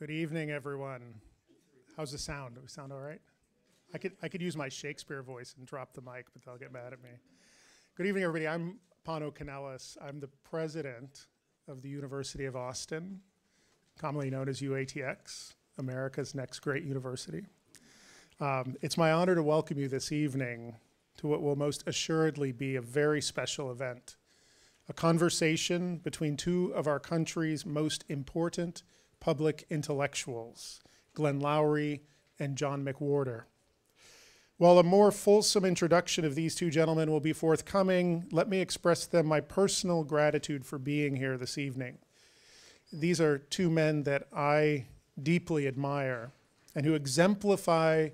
Good evening, everyone. How's the sound? Do we sound all right? I could, I could use my Shakespeare voice and drop the mic, but they'll get mad at me. Good evening, everybody. I'm Pano Kanelos. I'm the president of the University of Austin, commonly known as UATX, America's next great university. Um, it's my honor to welcome you this evening to what will most assuredly be a very special event a conversation between two of our country's most important public intellectuals, Glenn Loury and John McWhorter. While a more fulsome introduction of these two gentlemen will be forthcoming, let me express them my personal gratitude for being here this evening. These are two men that I deeply admire and who exemplify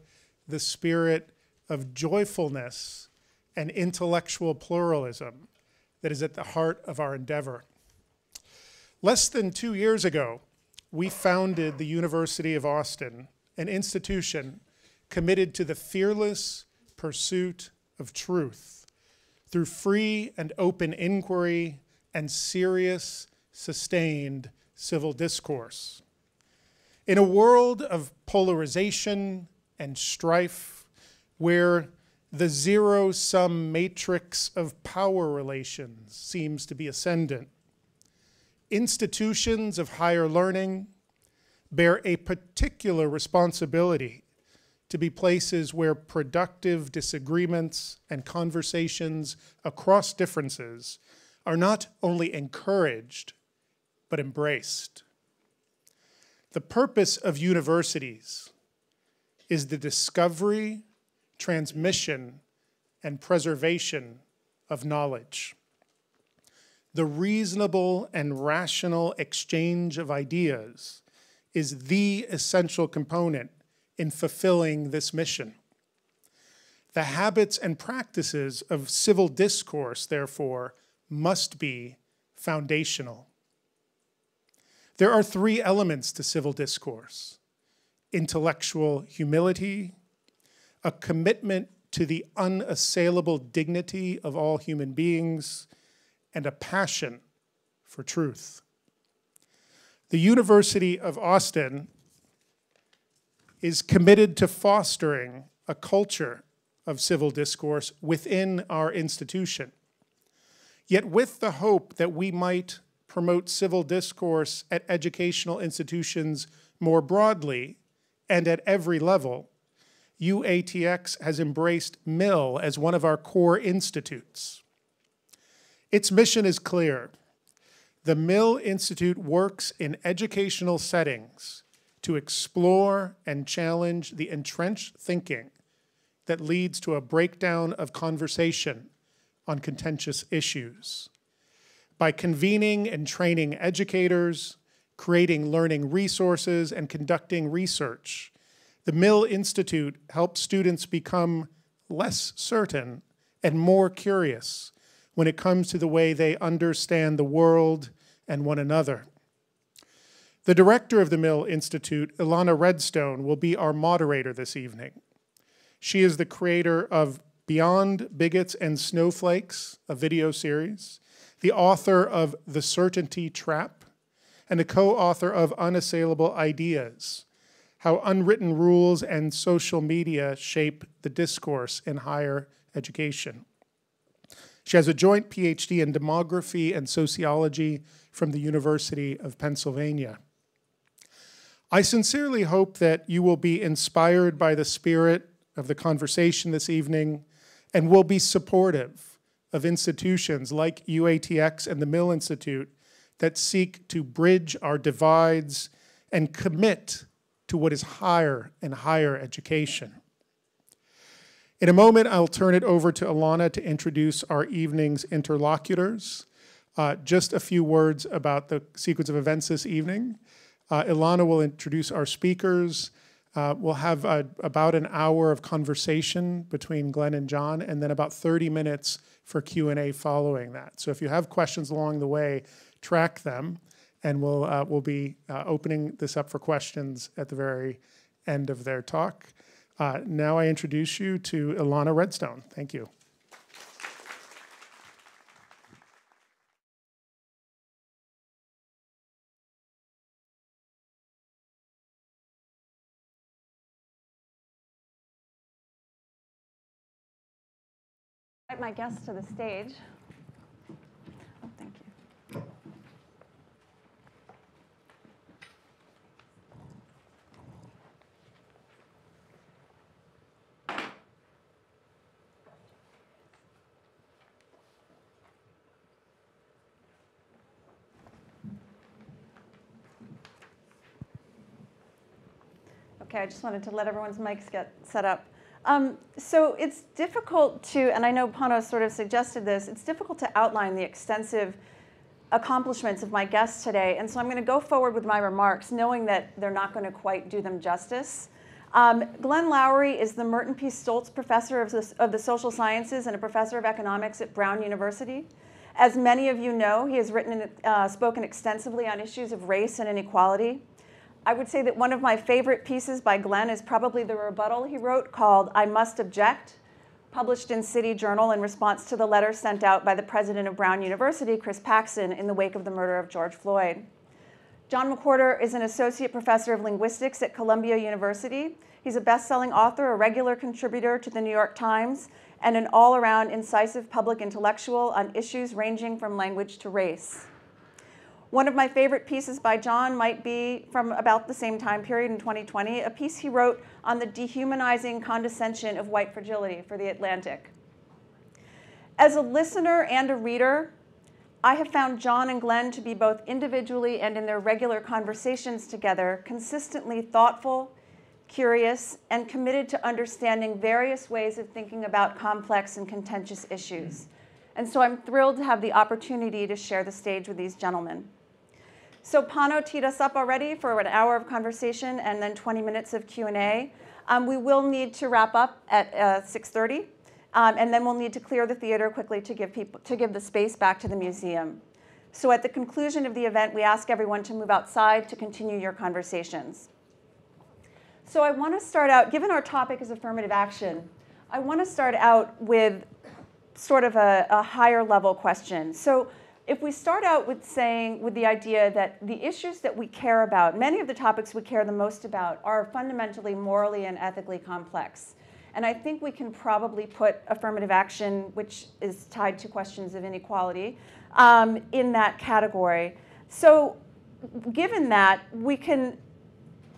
the spirit of joyfulness and intellectual pluralism that is at the heart of our endeavor. Less than two years ago, we founded the University of Austin, an institution committed to the fearless pursuit of truth through free and open inquiry and serious, sustained civil discourse. In a world of polarization and strife, where the zero sum matrix of power relations seems to be ascendant. Institutions of higher learning bear a particular responsibility to be places where productive disagreements and conversations across differences are not only encouraged, but embraced. The purpose of universities is the discovery transmission, and preservation of knowledge. The reasonable and rational exchange of ideas is the essential component in fulfilling this mission. The habits and practices of civil discourse, therefore, must be foundational. There are three elements to civil discourse intellectual humility, a commitment to the unassailable dignity of all human beings, and a passion for truth. The University of Austin is committed to fostering a culture of civil discourse within our institution. Yet, with the hope that we might promote civil discourse at educational institutions more broadly and at every level, UATX has embraced Mill as one of our core institutes. Its mission is clear. The Mill Institute works in educational settings to explore and challenge the entrenched thinking that leads to a breakdown of conversation on contentious issues. By convening and training educators, creating learning resources, and conducting research, the Mill Institute helps students become less certain and more curious when it comes to the way they understand the world and one another. The director of the Mill Institute, Ilana Redstone, will be our moderator this evening. She is the creator of Beyond Bigots and Snowflakes, a video series, the author of The Certainty Trap, and the co author of Unassailable Ideas, how unwritten rules and social media shape the discourse in higher education. She has a joint PhD in demography and sociology from the University of Pennsylvania. I sincerely hope that you will be inspired by the spirit of the conversation this evening and will be supportive of institutions like UATX and the Mill Institute that seek to bridge our divides and commit to what is higher and higher education. In a moment, I'll turn it over to Ilana to introduce our evening's interlocutors. Uh, just a few words about the sequence of events this evening. Uh, Ilana will introduce our speakers. Uh, we'll have uh, about an hour of conversation between Glenn and John, and then about 30 minutes for Q&A following that. So if you have questions along the way, track them and we'll, uh, we'll be uh, opening this up for questions at the very end of their talk. Uh, now I introduce you to Ilana Redstone. Thank you. Invite my guests to the stage. Oh, thank you. Okay, I just wanted to let everyone's mics get set up. Um, so it's difficult to, and I know Pano sort of suggested this, it's difficult to outline the extensive accomplishments of my guests today. And so I'm going to go forward with my remarks, knowing that they're not going to quite do them justice. Um, Glenn Loury is the Merton P. Stoltz Professor of the, of the Social Sciences and a Professor of Economics at Brown University. As many of you know, he has written and uh, spoken extensively on issues of race and inequality. I would say that one of my favorite pieces by Glenn is probably the rebuttal he wrote called I Must Object, published in City Journal in response to the letter sent out by the president of Brown University, Chris Paxson, in the wake of the murder of George Floyd. John McWhorter is an associate professor of linguistics at Columbia University. He's a best-selling author, a regular contributor to the New York Times, and an all-around incisive public intellectual on issues ranging from language to race. One of my favorite pieces by John might be from about the same time period in 2020, a piece he wrote on the dehumanizing condescension of white fragility for The Atlantic. As a listener and a reader, I have found John and Glenn to be both individually and in their regular conversations together consistently thoughtful, curious, and committed to understanding various ways of thinking about complex and contentious issues. And so I'm thrilled to have the opportunity to share the stage with these gentlemen. So Pano teed us up already for an hour of conversation and then 20 minutes of Q&A. Um, we will need to wrap up at uh, 6.30, um, and then we'll need to clear the theater quickly to give, people, to give the space back to the museum. So at the conclusion of the event, we ask everyone to move outside to continue your conversations. So I want to start out, given our topic is affirmative action, I want to start out with sort of a, a higher level question. So if we start out with saying, with the idea that the issues that we care about, many of the topics we care the most about, are fundamentally morally and ethically complex. And I think we can probably put affirmative action, which is tied to questions of inequality, um, in that category. So, given that, we can,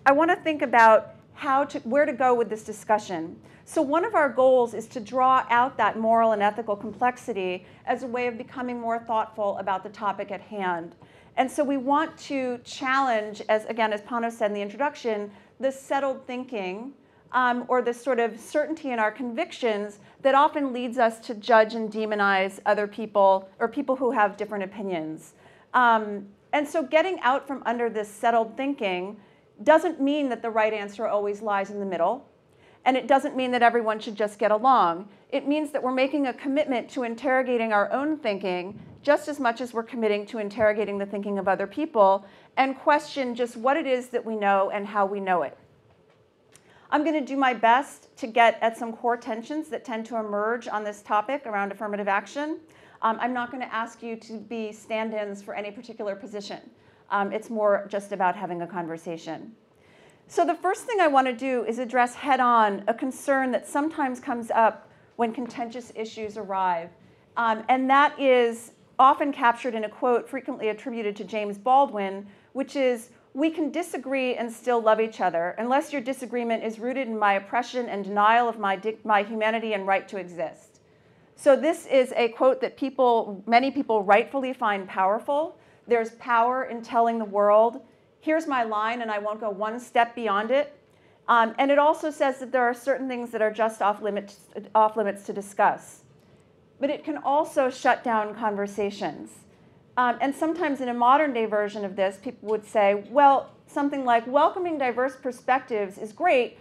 I want to think about how to, where to go with this discussion. So one of our goals is to draw out that moral and ethical complexity as a way of becoming more thoughtful about the topic at hand. And so we want to challenge, as again, as Pano said in the introduction, the settled thinking um, or the sort of certainty in our convictions that often leads us to judge and demonize other people or people who have different opinions. Um, and so getting out from under this settled thinking doesn't mean that the right answer always lies in the middle. And it doesn't mean that everyone should just get along. It means that we're making a commitment to interrogating our own thinking just as much as we're committing to interrogating the thinking of other people and question just what it is that we know and how we know it. I'm going to do my best to get at some core tensions that tend to emerge on this topic around affirmative action. Um, I'm not going to ask you to be stand ins for any particular position. Um, it's more just about having a conversation. So the first thing I want to do is address head on a concern that sometimes comes up when contentious issues arrive. Um, and that is often captured in a quote frequently attributed to James Baldwin, which is, we can disagree and still love each other unless your disagreement is rooted in my oppression and denial of my, my humanity and right to exist. So this is a quote that people, many people rightfully find powerful. There's power in telling the world here's my line and I won't go one step beyond it. Um, and it also says that there are certain things that are just off limits, off limits to discuss. But it can also shut down conversations. Um, and sometimes in a modern day version of this, people would say, well, something like welcoming diverse perspectives is great,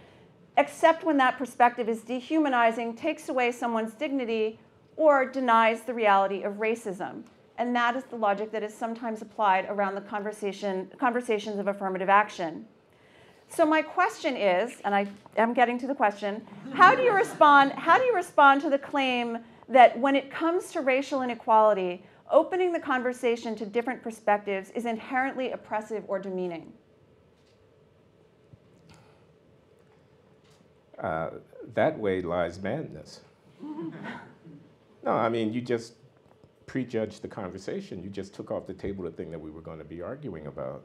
except when that perspective is dehumanizing, takes away someone's dignity, or denies the reality of racism. And that is the logic that is sometimes applied around the conversation, conversations of affirmative action. So my question is, and I am getting to the question, how do you respond, how do you respond to the claim that when it comes to racial inequality, opening the conversation to different perspectives is inherently oppressive or demeaning? Uh, that way lies madness. No, I mean, you just prejudged the conversation. You just took off the table the thing that we were going to be arguing about.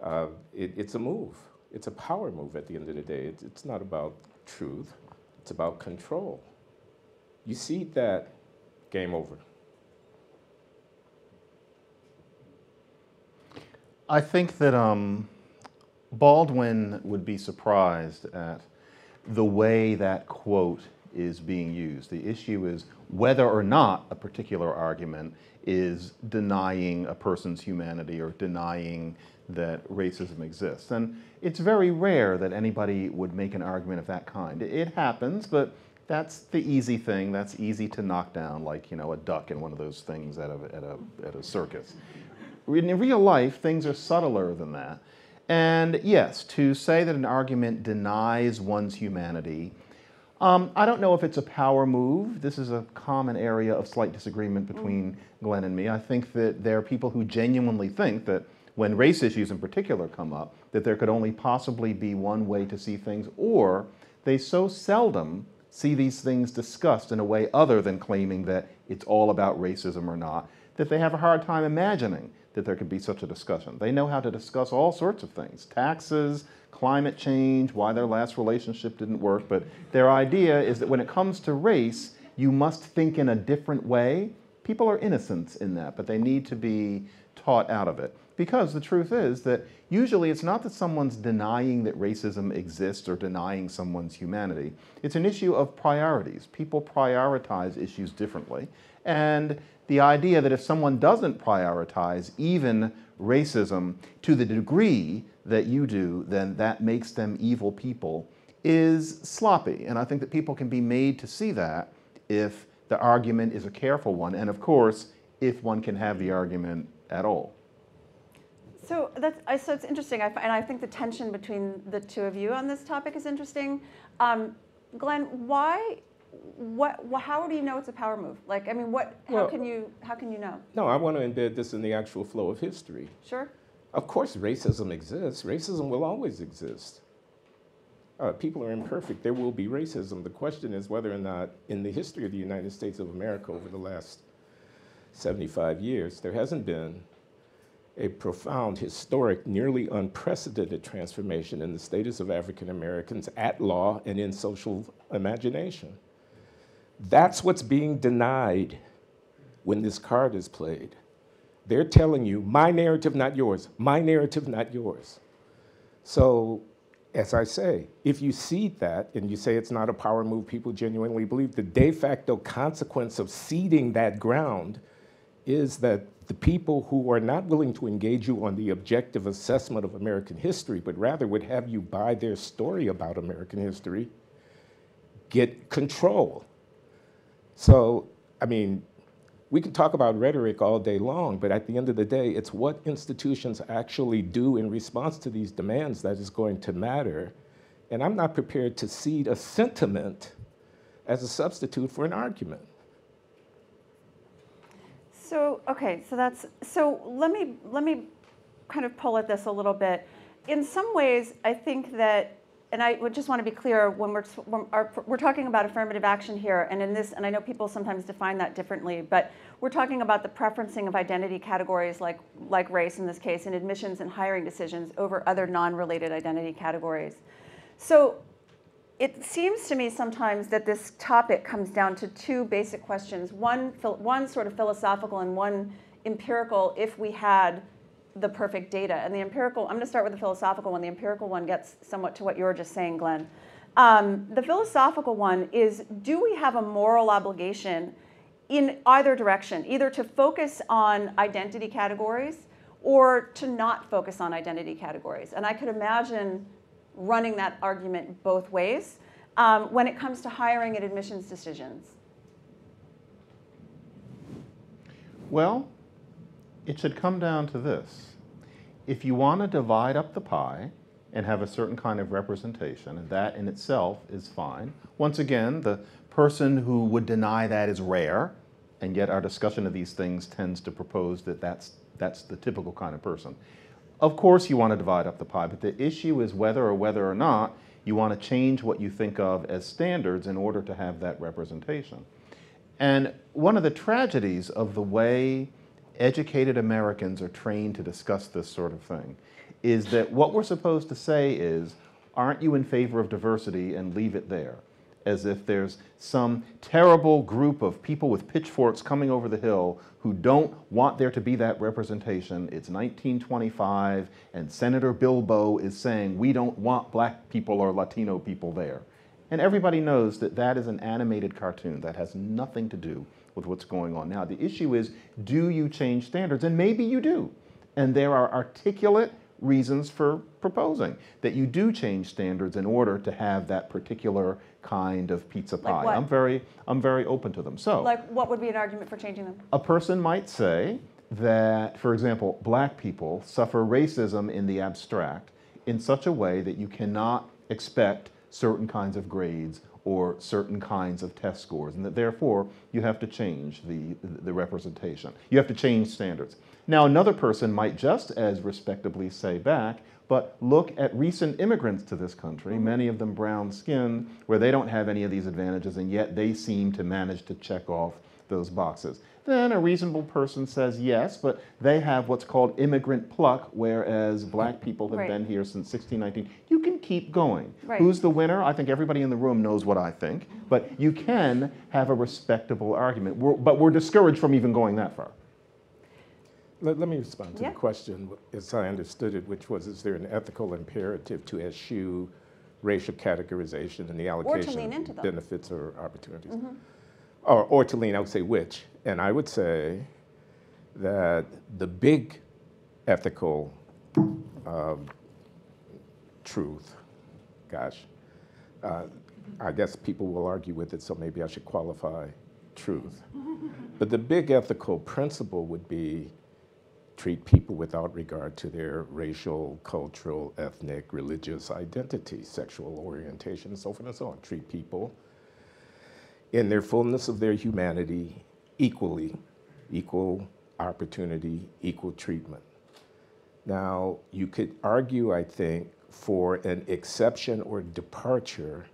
Uh, it, it's a move. It's a power move at the end of the day. It's, it's not about truth, it's about control. You see that, game over. I think that um, Baldwin would be surprised at the way that quote is being used. The issue is whether or not a particular argument is denying a person's humanity or denying that racism exists. And it's very rare that anybody would make an argument of that kind. It happens, but that's the easy thing. That's easy to knock down, like you know a duck in one of those things at a, at a, at a circus. In real life, things are subtler than that. And yes, to say that an argument denies one's humanity um, I don't know if it's a power move. This is a common area of slight disagreement between Glenn and me. I think that there are people who genuinely think that when race issues in particular come up, that there could only possibly be one way to see things, or they so seldom see these things discussed in a way other than claiming that it's all about racism or not, that they have a hard time imagining that there could be such a discussion. They know how to discuss all sorts of things taxes, climate change, why their last relationship didn't work, but their idea is that when it comes to race, you must think in a different way. People are innocents in that, but they need to be taught out of it. Because the truth is that usually it's not that someone's denying that racism exists or denying someone's humanity. It's an issue of priorities. People prioritize issues differently. And the idea that if someone doesn't prioritize even racism to the degree that you do, then that makes them evil people is sloppy. And I think that people can be made to see that if the argument is a careful one, and of course, if one can have the argument at all. So that's so it's interesting, I, and I think the tension between the two of you on this topic is interesting. Um, Glenn, why what, how do you know it's a power move? Like, I mean, what, how well, can you, how can you know? No, I want to embed this in the actual flow of history. Sure. Of course, racism exists. Racism will always exist. Uh, people are imperfect. There will be racism. The question is whether or not, in the history of the United States of America over the last 75 years, there hasn't been a profound, historic, nearly unprecedented transformation in the status of African Americans at law and in social imagination. That's what's being denied when this card is played. They're telling you, my narrative, not yours, my narrative, not yours. So, as I say, if you see that and you say it's not a power move people genuinely believe, the de facto consequence of ceding that ground is that the people who are not willing to engage you on the objective assessment of American history, but rather would have you buy their story about American history, get control. So, I mean, we can talk about rhetoric all day long, but at the end of the day, it's what institutions actually do in response to these demands that is going to matter. And I'm not prepared to cede a sentiment as a substitute for an argument. So, okay, so that's, so let me, let me kind of pull at this a little bit. In some ways, I think that and I would just want to be clear when we're when our, we're talking about affirmative action here, and in this, and I know people sometimes define that differently, but we're talking about the preferencing of identity categories like like race in this case, in admissions and hiring decisions over other non-related identity categories. So it seems to me sometimes that this topic comes down to two basic questions: one one sort of philosophical and one empirical. If we had the perfect data. And the empirical, I'm going to start with the philosophical one. The empirical one gets somewhat to what you were just saying, Glenn. Um, the philosophical one is do we have a moral obligation in either direction, either to focus on identity categories or to not focus on identity categories? And I could imagine running that argument both ways um, when it comes to hiring and admissions decisions. Well, it should come down to this. If you want to divide up the pie and have a certain kind of representation, and that in itself is fine. Once again, the person who would deny that is rare, and yet our discussion of these things tends to propose that that's, that's the typical kind of person. Of course you want to divide up the pie, but the issue is whether or whether or not you want to change what you think of as standards in order to have that representation. And one of the tragedies of the way educated Americans are trained to discuss this sort of thing is that what we're supposed to say is, aren't you in favor of diversity and leave it there? As if there's some terrible group of people with pitchforks coming over the hill who don't want there to be that representation. It's 1925, and Senator Bilbo is saying, we don't want black people or Latino people there. And everybody knows that that is an animated cartoon that has nothing to do with what's going on now. The issue is, do you change standards? And maybe you do. And there are articulate reasons for proposing that you do change standards in order to have that particular kind of pizza Like pie. what? I'm very, I'm very open to them. So, Like, what would be an argument for changing them? a person might say that, for example, black people suffer racism in the abstract in such a way that you cannot expect certain kinds of grades or certain kinds of test scores, and that therefore you have to change the, the representation. You have to change standards. Now, another person might just as respectably say back, but look at recent immigrants to this country, many of them brown skinned, where they don't have any of these advantages, and yet they seem to manage to check off those boxes. Then a reasonable person says yes, but they have what's called immigrant pluck, whereas black people have Right. been here since 1619. You can keep going. Right. Who's the winner? I think everybody in the room knows what I think, but you can have a respectable argument. We're, but we're discouraged from even going that far. Let, let me respond to Yeah. the question as I understood it, which was, is there an ethical imperative to eschew racial categorization and the allocation lean into of them. Benefits or opportunities? Mm-hmm. Or, or to lean, I would say which. And I would say that the big ethical um, truth, gosh, uh, I guess people will argue with it, so maybe I should qualify truth. But the big ethical principle would be treat people without regard to their racial, cultural, ethnic, religious identity, sexual orientation, and so forth and so on. Treat people in their fullness of their humanity equally, equal opportunity, equal treatment. Now, you could argue, I think, for an exception or departure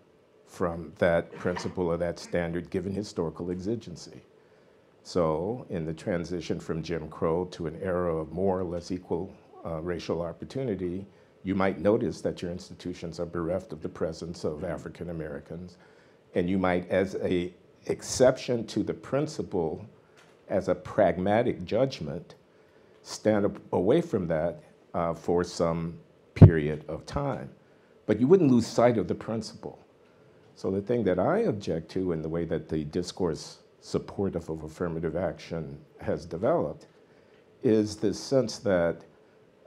from that principle or that standard given historical exigency. So, in the transition from Jim Crow to an era of more or less equal uh, racial opportunity, you might notice that your institutions are bereft of the presence of African Americans, and you might, as a exception to the principle, as a pragmatic judgment, stand away from that uh, for some period of time. But you wouldn't lose sight of the principle. So the thing that I object to in the way that the discourse supportive of affirmative action has developed is this sense that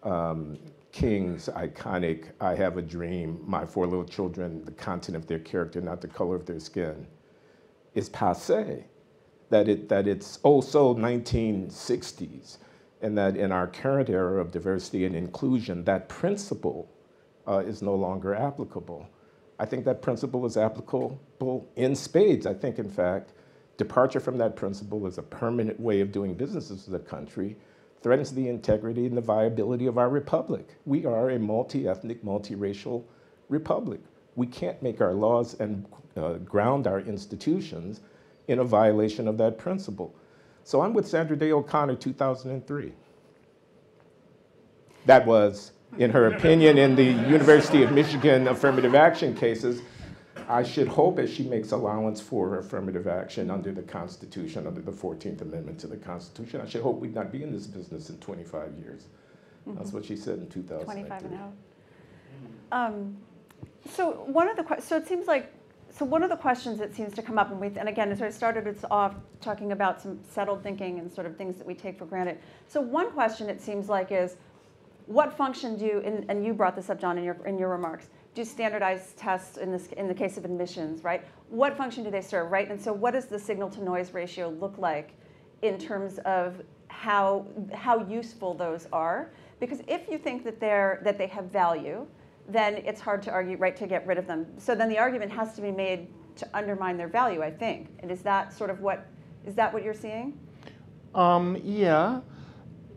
um, King's iconic "I have a dream," my four little children, the content of their character, not the color of their skin, is passe. That it that it's also 1960s, and that in our current era of diversity and inclusion, that principle uh, is no longer applicable. I think that principle is applicable in spades. I think, in fact, departure from that principle is a permanent way of doing business as a country, threatens the integrity and the viability of our republic. We are a multi ethnic, multiracial republic. We can't make our laws and uh, ground our institutions in a violation of that principle. So I'm with Sandra Day O'Connor, 2003. That was, in her opinion, in the University of Michigan affirmative action cases. I should hope as she makes allowance for affirmative action under the Constitution, under the 14th Amendment to the Constitution, I should hope we'd not be in this business in 25 years. That's what she said in 2003. 25 and out. Um, so one of the so it seems like so one of the questions that seems to come up, and we and again, sort of started us off talking about some settled thinking and sort of things that we take for granted. So one question it seems like is, what function do and, and you brought this up, John, in your in your remarks. Do standardized tests in this in the case of admissions, right? What function do they serve, right? And so, what does the signal to noise ratio look like in terms of how how useful those are? Because if you think that they're that they have value, then it's hard to argue right to get rid of them. So then the argument has to be made to undermine their value, I think. And is that sort of what is that what you're seeing? Um, yeah,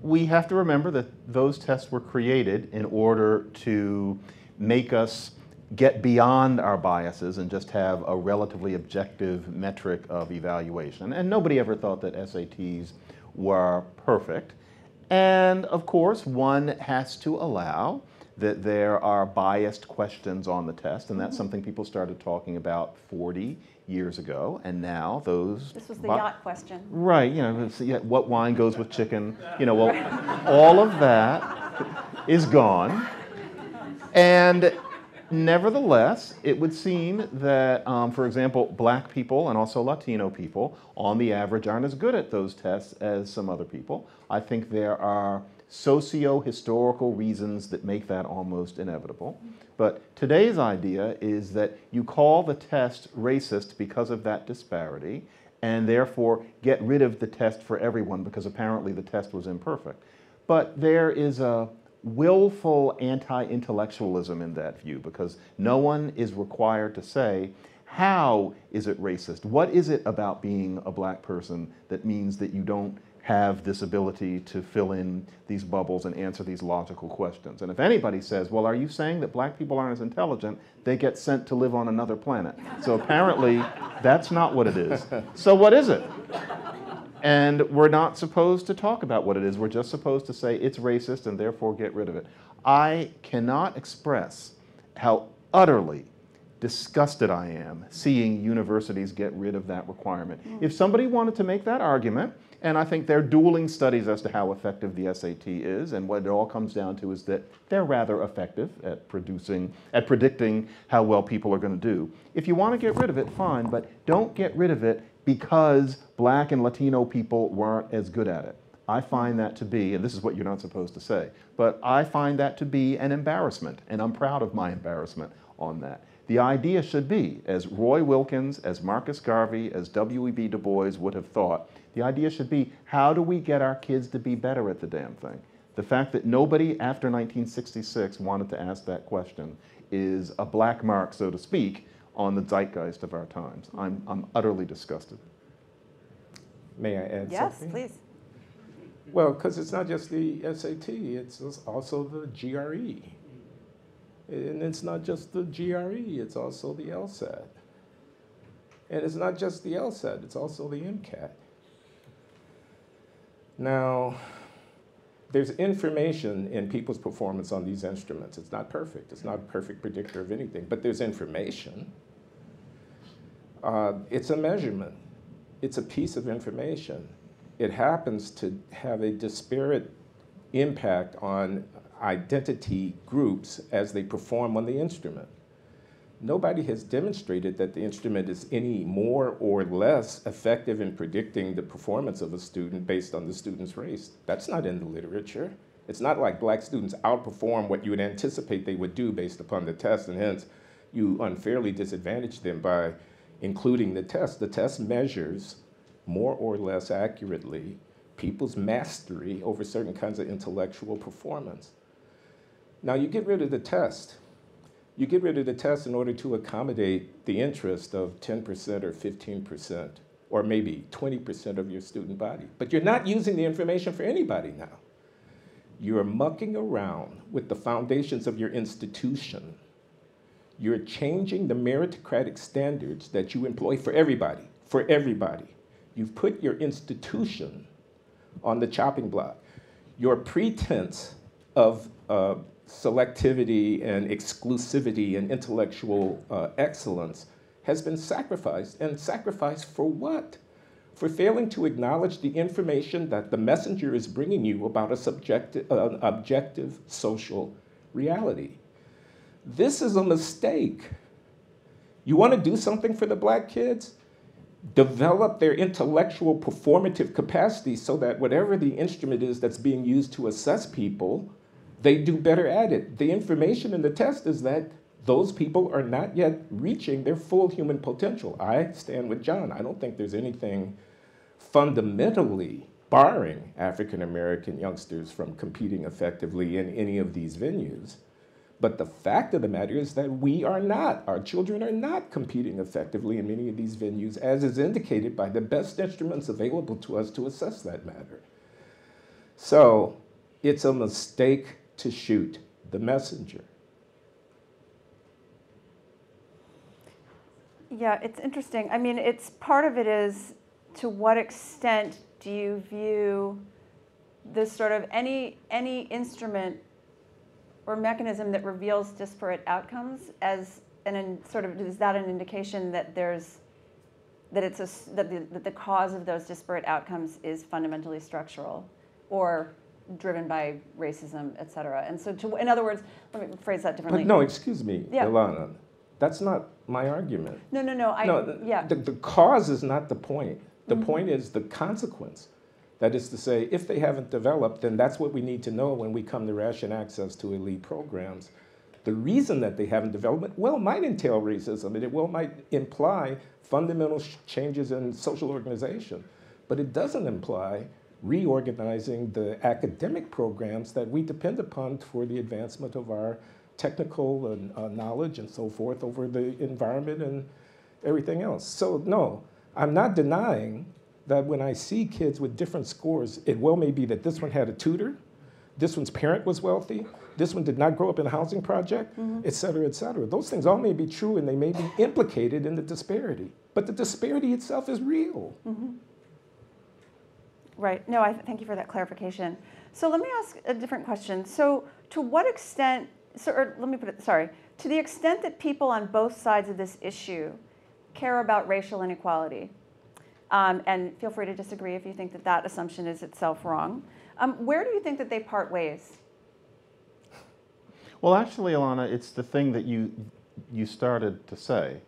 we have to remember that those tests were created in order to make us get beyond our biases and just have a relatively objective metric of evaluation. And nobody ever thought that SATs were perfect. And of course, one has to allow that there are biased questions on the test, and that's something people started talking about 40 years ago, and now those. This was the yacht question. Right, you know, yeah, what wine goes with chicken, you know, well, all of that is gone. And nevertheless, it would seem that, um, for example, black people and also Latino people, on the average, aren't as good at those tests as some other people. I think there are socio historical reasons that make that almost inevitable. But today's idea is that you call the test racist because of that disparity, and therefore get rid of the test for everyone because apparently the test was imperfect. But there is a willful anti intellectualism in that view because no one is required to say, how is it racist? What is it about being a black person that means that you don't have this ability to fill in these bubbles and answer these logical questions? And if anybody says, well, are you saying that black people aren't as intelligent? They get sent to live on another planet. So apparently, that's not what it is. So, what is it? And we're not supposed to talk about what it is. We're just supposed to say it's racist and therefore get rid of it. I cannot express how utterly disgusted I am seeing universities get rid of that requirement. If somebody wanted to make that argument, and I think there are dueling studies as to how effective the SAT is, and what it all comes down to is that they're rather effective at producing, at predicting how well people are going to do. If you want to get rid of it, fine, but don't get rid of it because black and Latino people weren't as good at it. I find that to be, and this is what you're not supposed to say, but I find that to be an embarrassment, and I'm proud of my embarrassment on that. The idea should be, as Roy Wilkins, as Marcus Garvey, as W.E.B. Du Bois would have thought, the idea should be how do we get our kids to be better at the damn thing? The fact that nobody after 1966 wanted to ask that question is a black mark, so to speak, on the zeitgeist of our times. I'm, I'm utterly disgusted. May I add Yes, something? please. Well, because it's not just the SAT, it's also the GRE. And it's not just the GRE, it's also the LSAT. And it's not just the LSAT, it's also the MCAT. Now, there's information in people's performance on these instruments. It's not perfect, it's not a perfect predictor of anything, but there's information. Uh, it's a measurement, it's a piece of information. It happens to have a disparate impact on identity groups as they perform on the instrument. Nobody has demonstrated that the instrument is any more or less effective in predicting the performance of a student based on the student's race. That's not in the literature. It's not like black students outperform what you would anticipate they would do based upon the test, and hence you unfairly disadvantage them by including the test. The test measures more or less accurately people's mastery over certain kinds of intellectual performance. Now, you get rid of the test. You get rid of the test in order to accommodate the interest of 10% or 15% or maybe 20% of your student body. But you're not using the information for anybody now. You're mucking around with the foundations of your institution. You're changing the meritocratic standards that you employ for everybody, for everybody. You've put your institution on the chopping block. Your pretense of uh, selectivity and exclusivity and intellectual uh, excellence has been sacrificed. And sacrificed for what? For failing to acknowledge the information that the messenger is bringing you about a subjective, uh, objective social reality. This is a mistake. You want to do something for the black kids? Develop their intellectual performative capacity so that whatever the instrument is that's being used to assess people, they do better at it. The information in the test is that those people are not yet reaching their full human potential. I stand with John. I don't think there's anything fundamentally barring African American youngsters from competing effectively in any of these venues. But the fact of the matter is that we are not, our children are not competing effectively in many of these venues, as is indicated by the best instruments available to us to assess that matter. So it's a mistake to shoot the messenger. Yeah, it's interesting. I mean, it's part of it is to what extent do you view this sort of any any instrument or mechanism that reveals disparate outcomes as an sort of is that an indication that there's that it's a, that the, that the cause of those disparate outcomes is fundamentally structural or driven by racism, et cetera. And so, to, in other words, let me phrase that differently. But no, excuse me, Yeah. Ilana. That's not my argument. no, no, no. I, no, th- yeah. the, the cause is not the point. The Mhm. point is the consequence. That is to say, if they haven't developed, then that's what we need to know when we come to ration access to elite programs. The reason that they haven't developed, well, might entail racism, and it well might imply fundamental sh- changes in social organization, but it doesn't imply reorganizing the academic programs that we depend upon for the advancement of our technical and, uh, knowledge and so forth over the environment and everything else. So no, I'm not denying that when I see kids with different scores, it well may be that this one had a tutor, this one's parent was wealthy, this one did not grow up in a housing project, et cetera, et cetera. Those things all may be true and they may be implicated in the disparity. But the disparity itself is real. Right. No, I thank you for that clarification. So let me ask a different question. So to what extent, so, or let me put it, sorry, to the extent that people on both sides of this issue care about racial inequality, um, and feel free to disagree if you think that that assumption is itself wrong, um, where do you think that they part ways? Well, actually, Ilana, it's the thing that you you started to say,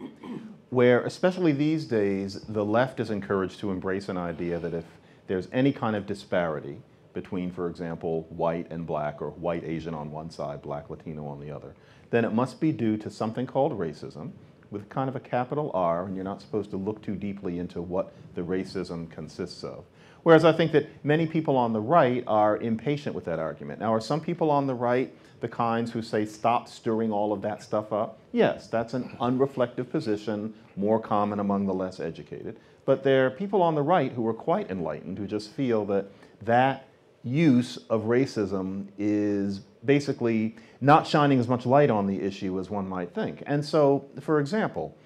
where especially these days, the left is encouraged to embrace an idea that if there's any kind of disparity between, for example, white and black, or white Asian on one side, black Latino on the other, then it must be due to something called racism, with kind of a capital R, and you're not supposed to look too deeply into what the racism consists of. Whereas I think that many people on the right are impatient with that argument. Now, are some people on the right the kinds who say, stop stirring all of that stuff up? Yes, that's an unreflective position, more common among the less educated. But there are people on the right who are quite enlightened who just feel that that use of racism is basically not shining as much light on the issue as one might think. And so, for example,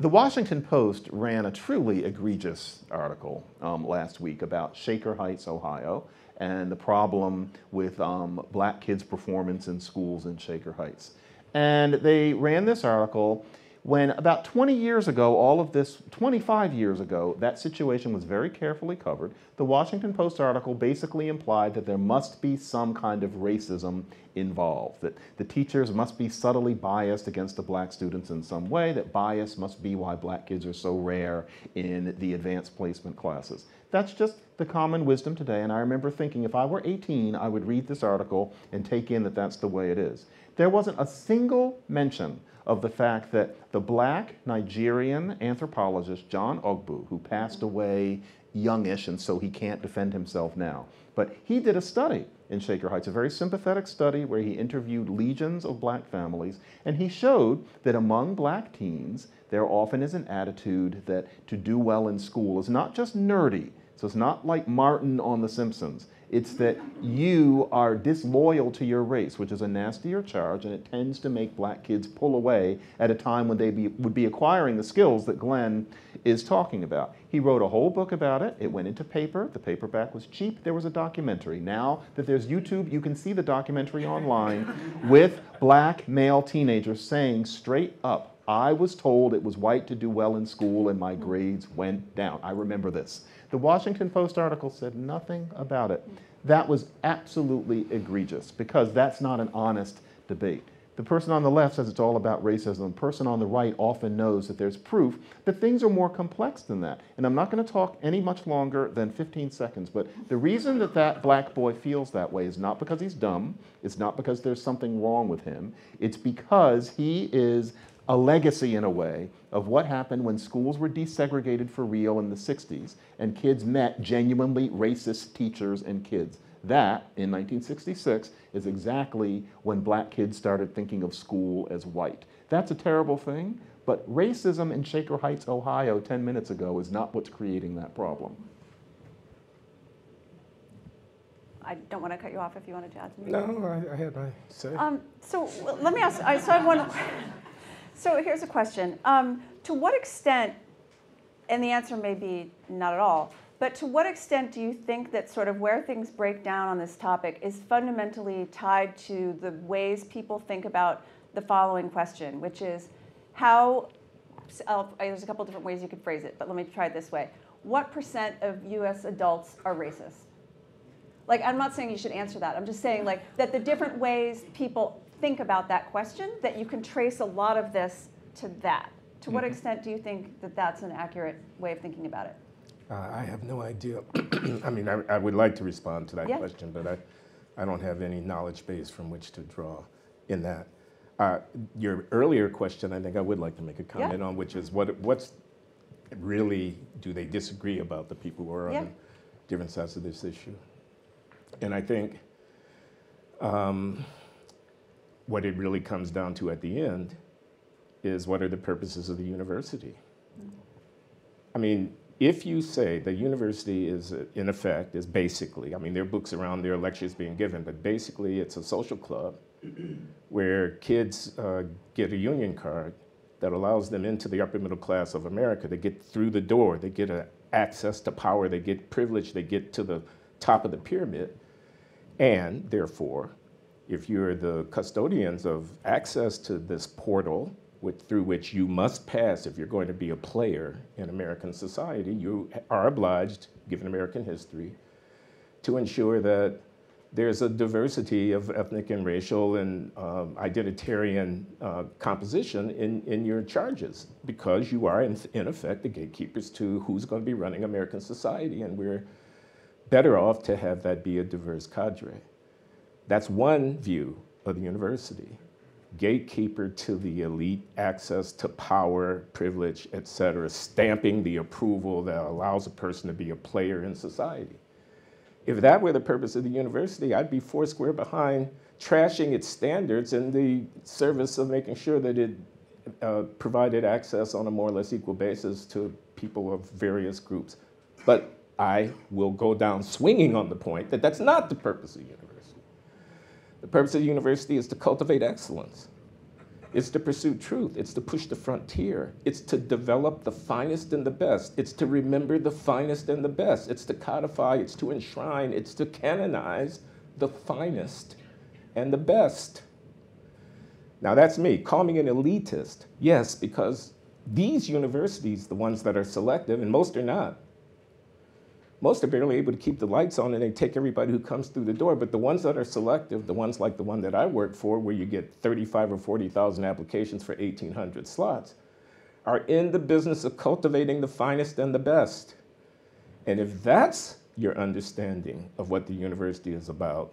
the Washington Post ran a truly egregious article um, last week about Shaker Heights, Ohio, and the problem with um, black kids' performance in schools in Shaker Heights. And they ran this article when about 20 years ago, all of this, 25 years ago, that situation was very carefully covered. The Washington Post article basically implied that there must be some kind of racism involved, that the teachers must be subtly biased against the black students in some way, that bias must be why black kids are so rare in the advanced placement classes. That's just the common wisdom today, and I remember thinking if I were 18, I would read this article and take in that that's the way it is. There wasn't a single mention of the fact that the black Nigerian anthropologist John Ogbu, who passed away youngish and so he can't defend himself now, but he did a study in Shaker Heights, a very sympathetic study where he interviewed legions of black families, and he showed that among black teens, there often is an attitude that to do well in school is not just nerdy, so it's not like Martin on The Simpsons. It's that you are disloyal to your race, which is a nastier charge, and it tends to make black kids pull away at a time when they be, would be acquiring the skills that Glenn is talking about. He wrote a whole book about it. It went into paper. The paperback was cheap. There was a documentary. Now that there's YouTube, you can see the documentary online with black male teenagers saying straight up, I was told it was white to do well in school and my grades went down. I remember this. The Washington Post article said nothing about it. That was absolutely egregious because that's not an honest debate. The person on the left says it's all about racism. The person on the right often knows that there's proof that things are more complex than that. And I'm not going to talk any much longer than 15 seconds, but the reason that that black boy feels that way is not because he's dumb, it's not because there's something wrong with him, it's because he is a legacy in a way of what happened when schools were desegregated for real in the 60s and kids met genuinely racist teachers and kids. That, in 1966, is exactly when black kids started thinking of school as white. That's a terrible thing, but racism in Shaker Heights, Ohio, 10 minutes ago is not what's creating that problem. I don't want to cut you off if you wanted to add something. No, I, I had my say. Um, so let me ask. I, so I have one. So here's a question. Um, to what extent, and the answer may be not at all, but to what extent do you think that sort of where things break down on this topic is fundamentally tied to the ways people think about the following question, which is how, there's a couple different ways you could phrase it, but let me try it this way. What percent of US adults are racist? Like, I'm not saying you should answer that. I'm just saying, like, that the different ways people think about that question, that you can trace a lot of this to that. To what extent do you think that that's an accurate way of thinking about it? Uh, I have no idea. I mean, I, I would like to respond to that Yeah. question, but I, I don't have any knowledge base from which to draw in that. Uh, your earlier question, I think I would like to make a comment on, which is what, what's really do they disagree about the people who are Yeah. on different sides of this issue? And I think um, what it really comes down to at the end is what are the purposes of the university? I mean, if you say the university is, in effect, is basically, I mean, there are books around, there are lectures being given, but basically it's a social club where kids uh, get a union card that allows them into the upper middle class of America. They get through the door, they get a access to power, they get privilege, they get to the top of the pyramid. And therefore, if you're the custodians of access to this portal through which you must pass if you're going to be a player in American society, you are obliged, given American history, to ensure that there's a diversity of ethnic and racial and um, identitarian uh, composition in, in your charges because you are, in, in effect, the gatekeepers to who's going to be running American society. And we're better off to have that be a diverse cadre. That's one view of the university. Gatekeeper to the elite, access to power, privilege, et cetera, stamping the approval that allows a person to be a player in society. If that were the purpose of the university, I'd be foursquare behind trashing its standards in the service of making sure that it uh, provided access on a more or less equal basis to people of various groups. But I will go down swinging on the point that that's not the purpose of the university. The purpose of the university is to cultivate excellence. It's to pursue truth. It's to push the frontier. It's to develop the finest and the best. It's to remember the finest and the best. It's to codify, it's to enshrine, it's to canonize the finest and the best. Now, that's me. Call me an elitist. Yes, because these universities, the ones that are selective, and most are not, most are barely able to keep the lights on and they take everybody who comes through the door. But the ones that are selective, the ones like the one that I work for, where you get 35 or 40,000 applications for 1,800 slots, are in the business of cultivating the finest and the best. And if that's your understanding of what the university is about,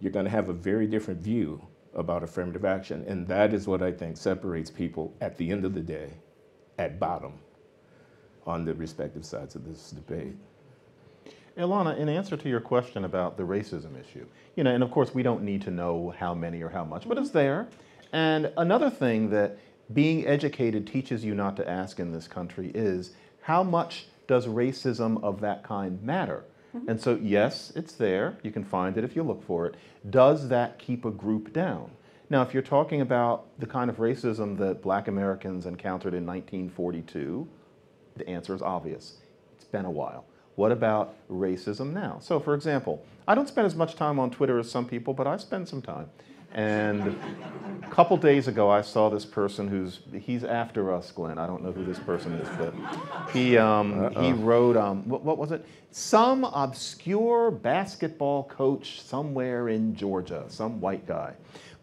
you're going to have a very different view about affirmative action. And that is what I think separates people at the end of the day, at bottom, on the respective sides of this debate. Ilana, in answer to your question about the racism issue, you know, and of course we don't need to know how many or how much, but it's there. And another thing that being educated teaches you not to ask in this country is how much does racism of that kind matter? Mm-hmm. And so, yes, it's there. You can find it if you look for it. Does that keep a group down? Now, if you're talking about the kind of racism that black Americans encountered in 1942, the answer is obvious. It's been a while. What about racism now? So, for example, I don't spend as much time on Twitter as some people, but I spend some time. And a couple days ago, I saw this person who's he's after us, Glenn. I don't know who this person is, but he um, he wrote um, what, what was it? Some obscure basketball coach somewhere in Georgia, some white guy,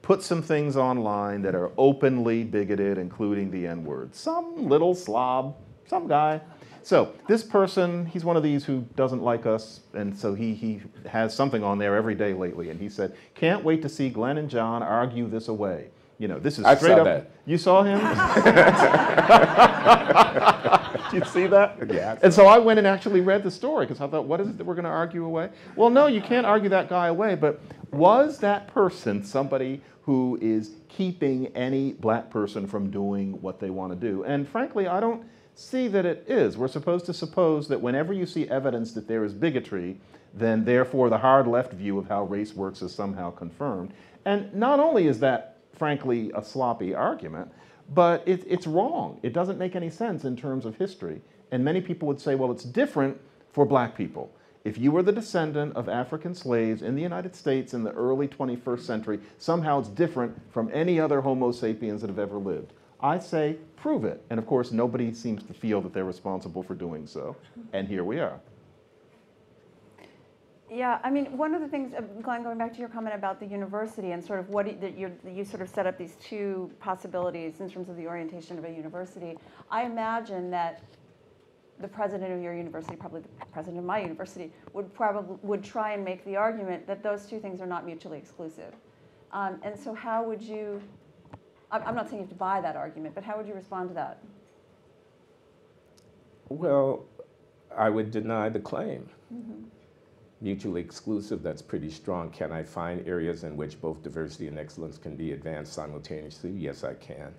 put some things online that are openly bigoted, including the N word. Some little slob, some guy. So this person, he's one of these who doesn't like us, and so he, he has something on there every day lately, and he said, "Can't wait to see Glenn and John argue this away." You know, this is I straight up. that. You saw him? Did you see that? Yeah, And so I went and actually read the story because I thought, what is it that we're going to argue away? Well, no, you can't argue that guy away. But was that person somebody who is keeping any black person from doing what they want to do? And frankly, I don't see that it is. We're supposed to suppose that whenever you see evidence that there is bigotry, then therefore the hard left view of how race works is somehow confirmed. And not only is that, frankly, a sloppy argument, but it, it's wrong. It doesn't make any sense in terms of history. And many people would say, well, it's different for black people. If you were the descendant of African slaves in the United States in the early 21st century, somehow it's different from any other Homo sapiens that have ever lived. I say, prove it. And of course, nobody seems to feel that they're responsible for doing so. And here we are. Yeah, I mean, one of the things, uh, Glenn, going back to your comment about the university and sort of what you sort of set up these two possibilities in terms of the orientation of a university. I imagine that the president of your university, probably the president of my university, would probably would try and make the argument that those two things are not mutually exclusive. Um, and so, how would you? I'm I'm not saying you have to buy that argument, but how would you respond to that? Well, I would deny the claim. Mutually exclusive, that's pretty strong. Can I find areas in which both diversity and excellence can be advanced simultaneously? Yes, I can.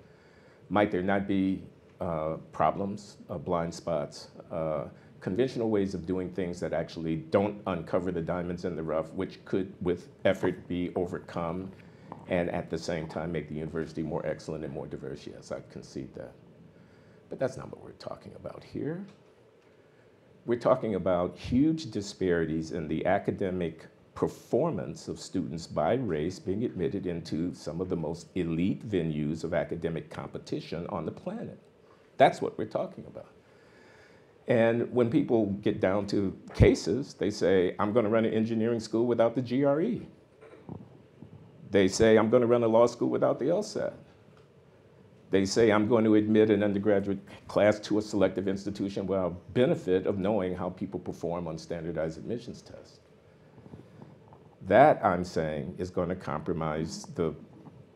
Might there not be uh, problems, uh, blind spots, uh, conventional ways of doing things that actually don't uncover the diamonds in the rough, which could, with effort, be overcome, and at the same time make the university more excellent and more diverse? Yes, I concede that. But that's not what we're talking about here. We're talking about huge disparities in the academic performance of students by race being admitted into some of the most elite venues of academic competition on the planet. That's what we're talking about. And when people get down to cases, they say, I'm going to run an engineering school without the GRE. They say, I'm going to run a law school without the LSAT. They say, I'm going to admit an undergraduate class to a selective institution without benefit of knowing how people perform on standardized admissions tests. That, I'm saying, is going to compromise the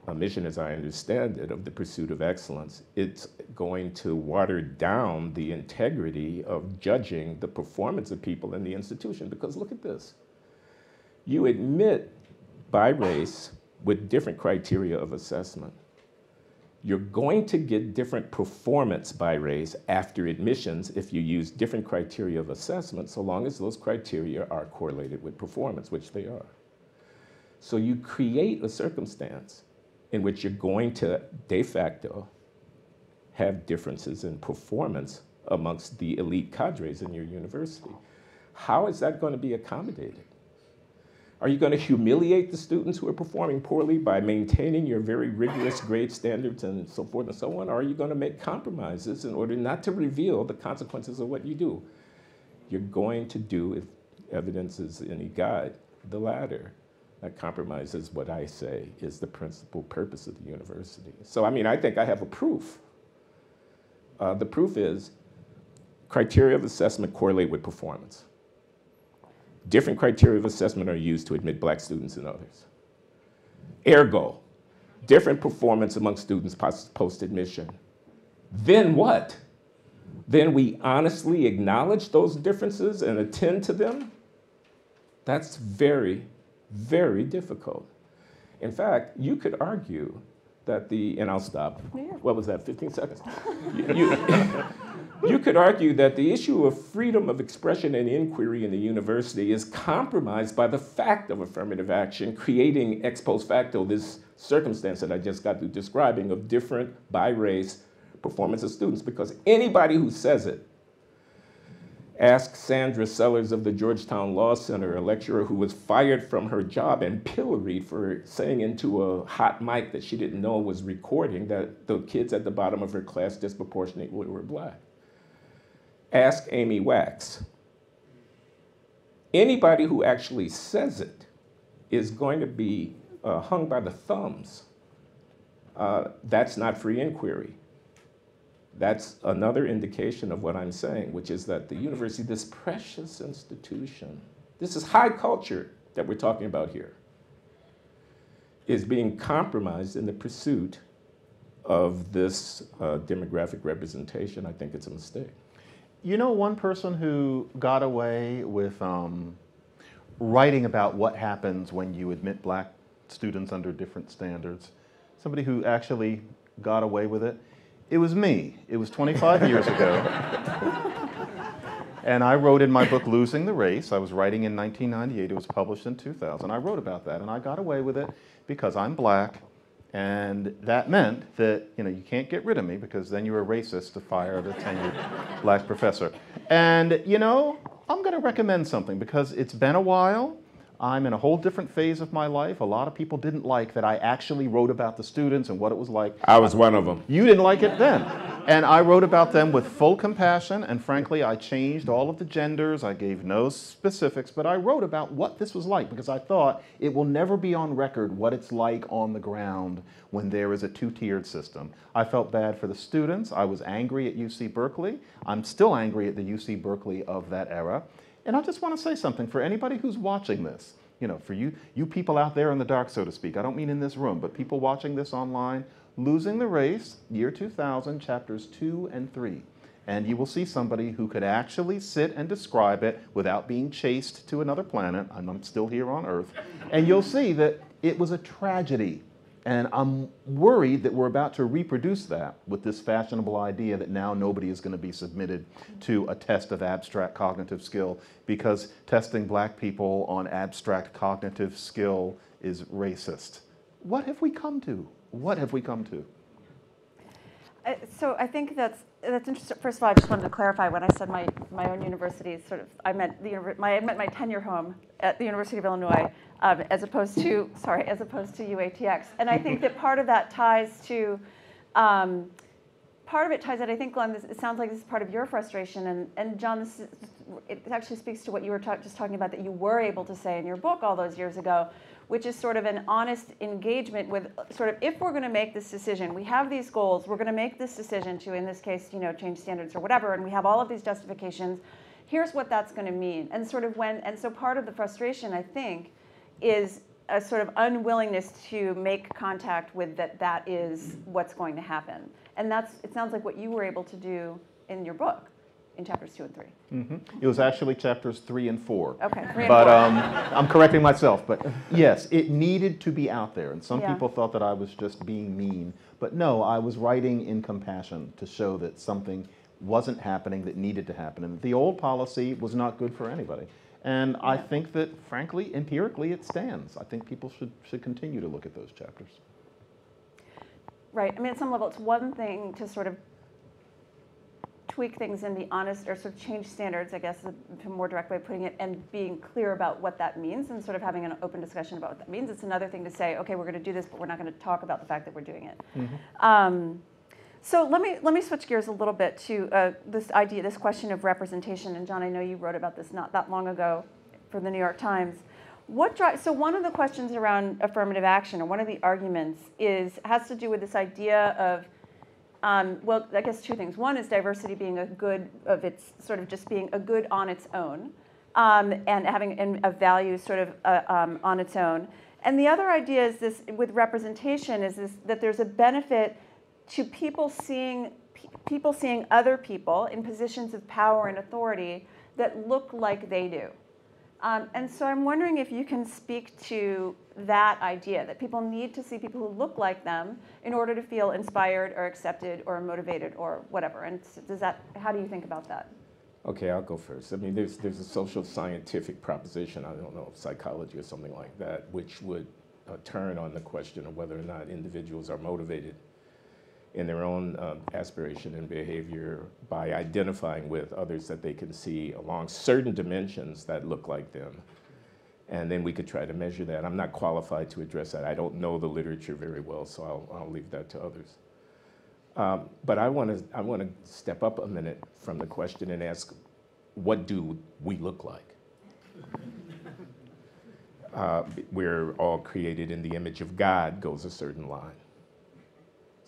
uh, mission, as I understand it, of the pursuit of excellence. It's going to water down the integrity of judging the performance of people in the institution. Because look at this you admit by race with different criteria of assessment you're going to get different performance by race after admissions if you use different criteria of assessment, so long as those criteria are correlated with performance, which they are. So you create a circumstance in which you're going to de facto have differences in performance amongst the elite cadres in your university. How is that going to be accommodated? Are you going to humiliate the students who are performing poorly by maintaining your very rigorous grade standards and so forth and so on? Or are you going to make compromises in order not to reveal the consequences of what you do? You're going to do, if evidence is any guide, the latter. That compromises what I say is the principal purpose of the university. So, I mean, I think I have a proof. Uh, the proof is criteria of assessment correlate with performance. Different criteria of assessment are used to admit black students and others. Ergo, different performance among students post admission. Then what? Then we honestly acknowledge those differences and attend to them? That's very, very difficult. In fact, you could argue that the, and I'll stop. Yeah. What was that, 15 seconds? You- you- could argue that the issue of freedom of expression and inquiry in the university is compromised by the fact of affirmative action, creating ex post facto this circumstance that I just got through describing of different by race performance of students. Because anybody who says it, ask Sandra Sellers of the Georgetown Law Center, a lecturer who was fired from her job and pilloried for saying into a hot mic that she didn't know was recording that the kids at the bottom of her class disproportionately were black ask Amy Wax. Anybody who actually says it is going to be uh, hung by the thumbs. Uh, that's not free inquiry. That's another indication of what I'm saying, which is that the university, this precious institution, this is high culture that we're talking about here, is being compromised in the pursuit of this uh, demographic representation. I think it's a mistake. You know, one person who got away with um, writing about what happens when you admit black students under different standards, somebody who actually got away with it, it was me. It was 25 years ago. and I wrote in my book, Losing the Race. I was writing in 1998. It was published in 2000. I wrote about that, and I got away with it because I'm black And that meant that you know you can't get rid of me because then you're a racist to fire the tenured black professor. And you know, I'm going to recommend something because it's been a while. I'm in a whole different phase of my life. A lot of people didn't like that I actually wrote about the students and what it was like. I was one of them. You didn't like it then. And I wrote about them with full compassion, and frankly, I changed all of the genders. I gave no specifics, but I wrote about what this was like because I thought it will never be on record what it's like on the ground when there is a two tiered system. I felt bad for the students. I was angry at UC Berkeley. I'm still angry at the UC Berkeley of that era. And I just want to say something for anybody who's watching this. You know, for you, you people out there in the dark, so to speak. I don't mean in this room, but people watching this online. Losing the Race, year 2000, chapters two and three. And you will see somebody who could actually sit and describe it without being chased to another planet. I'm still here on Earth. And you'll see that it was a tragedy and I'm worried that we're about to reproduce that with this fashionable idea that now nobody is going to be submitted to a test of abstract cognitive skill because testing black people on abstract cognitive skill is racist. What have we come to? What have we come to? Uh, so I think that's that's interesting. First of all, I just wanted to clarify when I said my, my own university, sort of, I meant the my I meant my tenure home at the University of Illinois, um, as opposed to sorry, as opposed to UATX. And I think that part of that ties to. Um, part of it ties that I think, Glenn, this, it sounds like this is part of your frustration, and, and John, this is, it actually speaks to what you were ta- just talking about that you were able to say in your book all those years ago, which is sort of an honest engagement with sort of if we're going to make this decision, we have these goals, we're going to make this decision to, in this case, you know, change standards or whatever, and we have all of these justifications. Here's what that's going to mean, and sort of when, and so part of the frustration, I think, is a sort of unwillingness to make contact with that that is what's going to happen, and that's it sounds like what you were able to do in your book in chapters two and 3 mm-hmm. It was actually chapters three and four. Okay, three and but four. um, I'm correcting myself. But yes, it needed to be out there, and some Yeah. people thought that I was just being mean. But no, I was writing in compassion to show that something wasn't happening that needed to happen, and the old policy was not good for anybody. And I think that, frankly, empirically, it stands. I think people should should continue to look at those chapters. Right. I mean, at some level, it's one thing to sort of tweak things and be honest or sort of change standards, I guess, is a more direct way of putting it, and being clear about what that means and sort of having an open discussion about what that means. It's another thing to say, okay, we're going to do this, but we're not going to talk about the fact that we're doing it. Um, so let me let me switch gears a little bit to uh, this idea, this question of representation. And John, I know you wrote about this not that long ago for the New York Times. What drives? So one of the questions around affirmative action, or one of the arguments, is has to do with this idea of um, well, I guess two things. One is diversity being a good of its sort of just being a good on its own, um, and having a value sort of uh, um, on its own. And the other idea is this with representation is this that there's a benefit to people seeing people seeing other people in positions of power and authority that look like they do. Um, and so I'm wondering if you can speak to that idea that people need to see people who look like them in order to feel inspired or accepted or motivated or whatever. And does that? How do you think about that? Okay, I'll go first. I mean, there's, there's a social scientific proposition, I don't know, psychology or something like that, which would uh, turn on the question of whether or not individuals are motivated in their own um, aspiration and behavior by identifying with others that they can see along certain dimensions that look like them. And then we could try to measure that. I'm not qualified to address that. I don't know the literature very well, so I'll, I'll leave that to others. Um, but I want to I want to step up a minute from the question and ask, what do we look like? Uh, we're all created in the image of God goes a certain line.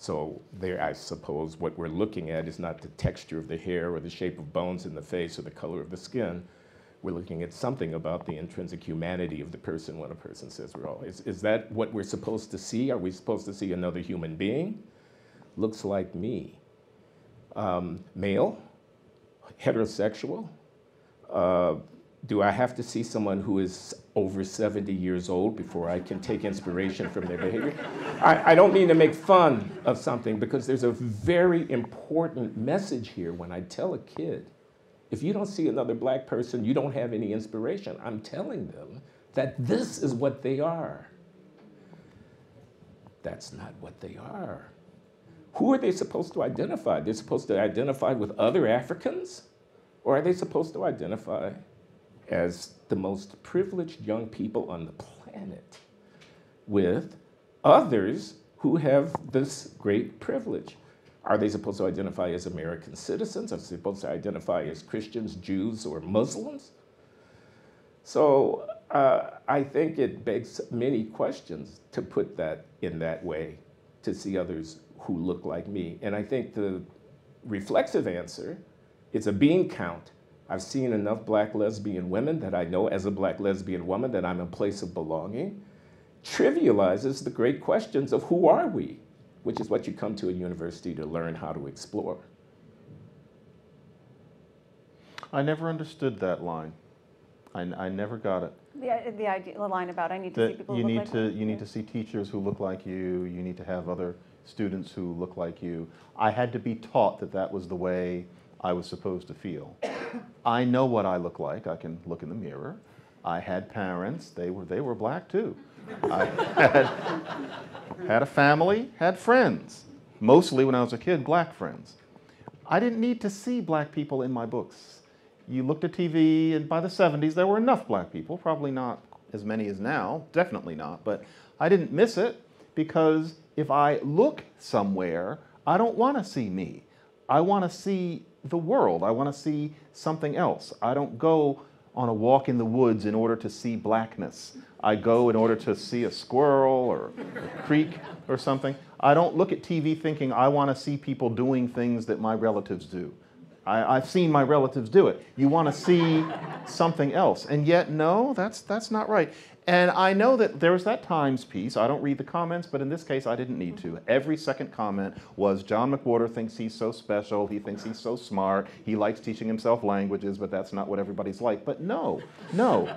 So there, I suppose, what we're looking at is not the texture of the hair or the shape of bones in the face or the color of the skin. We're looking at something about the intrinsic humanity of the person when a person says we're all. Is, is that what we're supposed to see? Are we supposed to see another human being? Looks like me. Um, male, heterosexual. Uh, do I have to see someone who is over 70 years old before I can take inspiration from their behavior? I, I don't mean to make fun of something because there's a very important message here when I tell a kid if you don't see another black person, you don't have any inspiration. I'm telling them that this is what they are. that's not what they are. Who are they supposed to identify? They're supposed to identify with other Africans? Or are they supposed to identify as the most privileged young people on the planet with others who have this great privilege? Are they supposed to identify as American citizens? Are they supposed to identify as Christians, Jews, or Muslims? So uh, I think it begs many questions to put that in that way, to see others who look like me. And I think the reflexive answer is a bean count. I've seen enough black lesbian women that I know as a black lesbian woman that I'm a place of belonging, trivializes the great questions of who are we, which is what you come to a university to learn how to explore. I never understood that line. I, I never got it. The, the idea, the line about I need to see people you who look need like to, me. you need to see teachers who look like you, you need to have other students who look like you. I had to be taught that that was the way I was supposed to feel. I know what I look like, I can look in the mirror. I had parents, they were, they were black too. I had, had a family, had friends, mostly when I was a kid, black friends. I didn't need to see black people in my books. You looked at TV, and by the 70s, there were enough black people, probably not as many as now, definitely not, but I didn't miss it because if I look somewhere, I don't want to see me. I want to see the world. I want to see something else. I don't go on a walk in the woods in order to see blackness. I go in order to see a squirrel or a creek or something. I don't look at TV thinking I want to see people doing things that my relatives do. I, I've seen my relatives do it. You want to see something else. And yet, no, that's, that's not right. And I know that there was that Times piece. I don't read the comments, but in this case, I didn't need to. Every second comment was John McWhorter thinks he's so special. He thinks he's so smart. He likes teaching himself languages, but that's not what everybody's like. But no, no.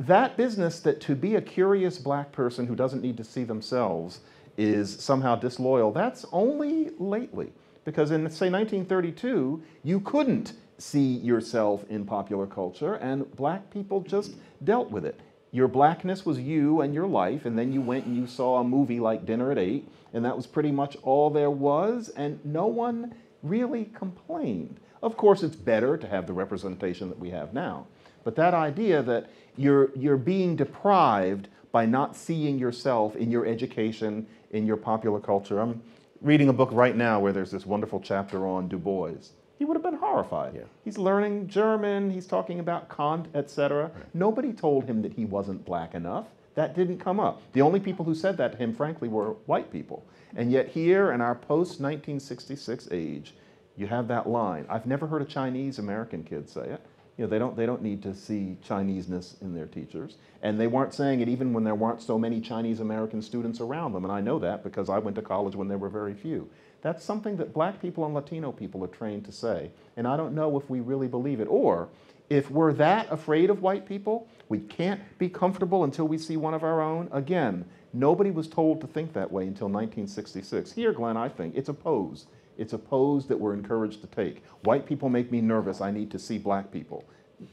that business that to be a curious black person who doesn't need to see themselves is somehow disloyal, that's only lately. Because in, say, 1932, you couldn't see yourself in popular culture, and black people just dealt with it. Your blackness was you and your life, and then you went and you saw a movie like Dinner at Eight, and that was pretty much all there was, and no one really complained. Of course, it's better to have the representation that we have now, but that idea that you're, you're being deprived by not seeing yourself in your education, in your popular culture. I'm reading a book right now where there's this wonderful chapter on Du Bois. He would have been horrified. Yeah. He's learning German, he's talking about Kant, etc. Nobody told him that he wasn't black enough. That didn't come up. The only people who said that to him, frankly, were white people. And yet, here in our post 1966 age, you have that line. I've never heard a Chinese American kid say it. You know, they don't, they don't need to see Chineseness in their teachers. And they weren't saying it even when there weren't so many Chinese American students around them. And I know that because I went to college when there were very few. That's something that black people and Latino people are trained to say. And I don't know if we really believe it. Or if we're that afraid of white people, we can't be comfortable until we see one of our own. Again, nobody was told to think that way until 1966. Here, Glenn, I think it's a pose. It's a pose that we're encouraged to take. White people make me nervous. I need to see black people.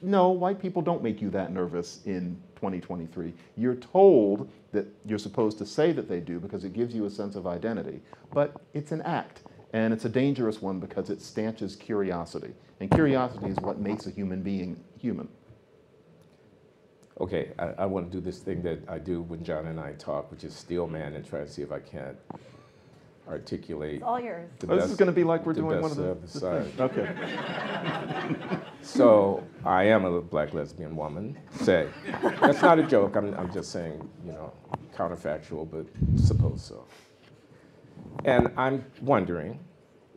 No, white people don't make you that nervous in 2023. You're told that you're supposed to say that they do because it gives you a sense of identity. But it's an act, and it's a dangerous one because it stanches curiosity. And curiosity is what makes a human being human. Okay, I, I want to do this thing that I do when John and I talk, which is steel man and try to see if I can't articulate It's all yours. the Oh, this is going to be like we're doing one of the. of the the side. things. Okay. So I am a black lesbian woman. Say, that's not a joke. I'm, I'm just saying, you know, counterfactual, but suppose so. And I'm wondering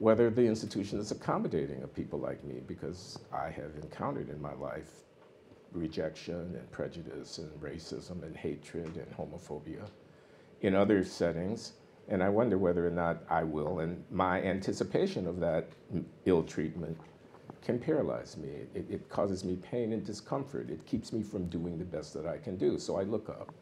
whether the institution is accommodating of people like me because I have encountered in my life rejection and prejudice and racism and hatred and homophobia in other settings. And I wonder whether or not I will, and my anticipation of that ill treatment can paralyze me. It, it causes me pain and discomfort. It keeps me from doing the best that I can do. So I look up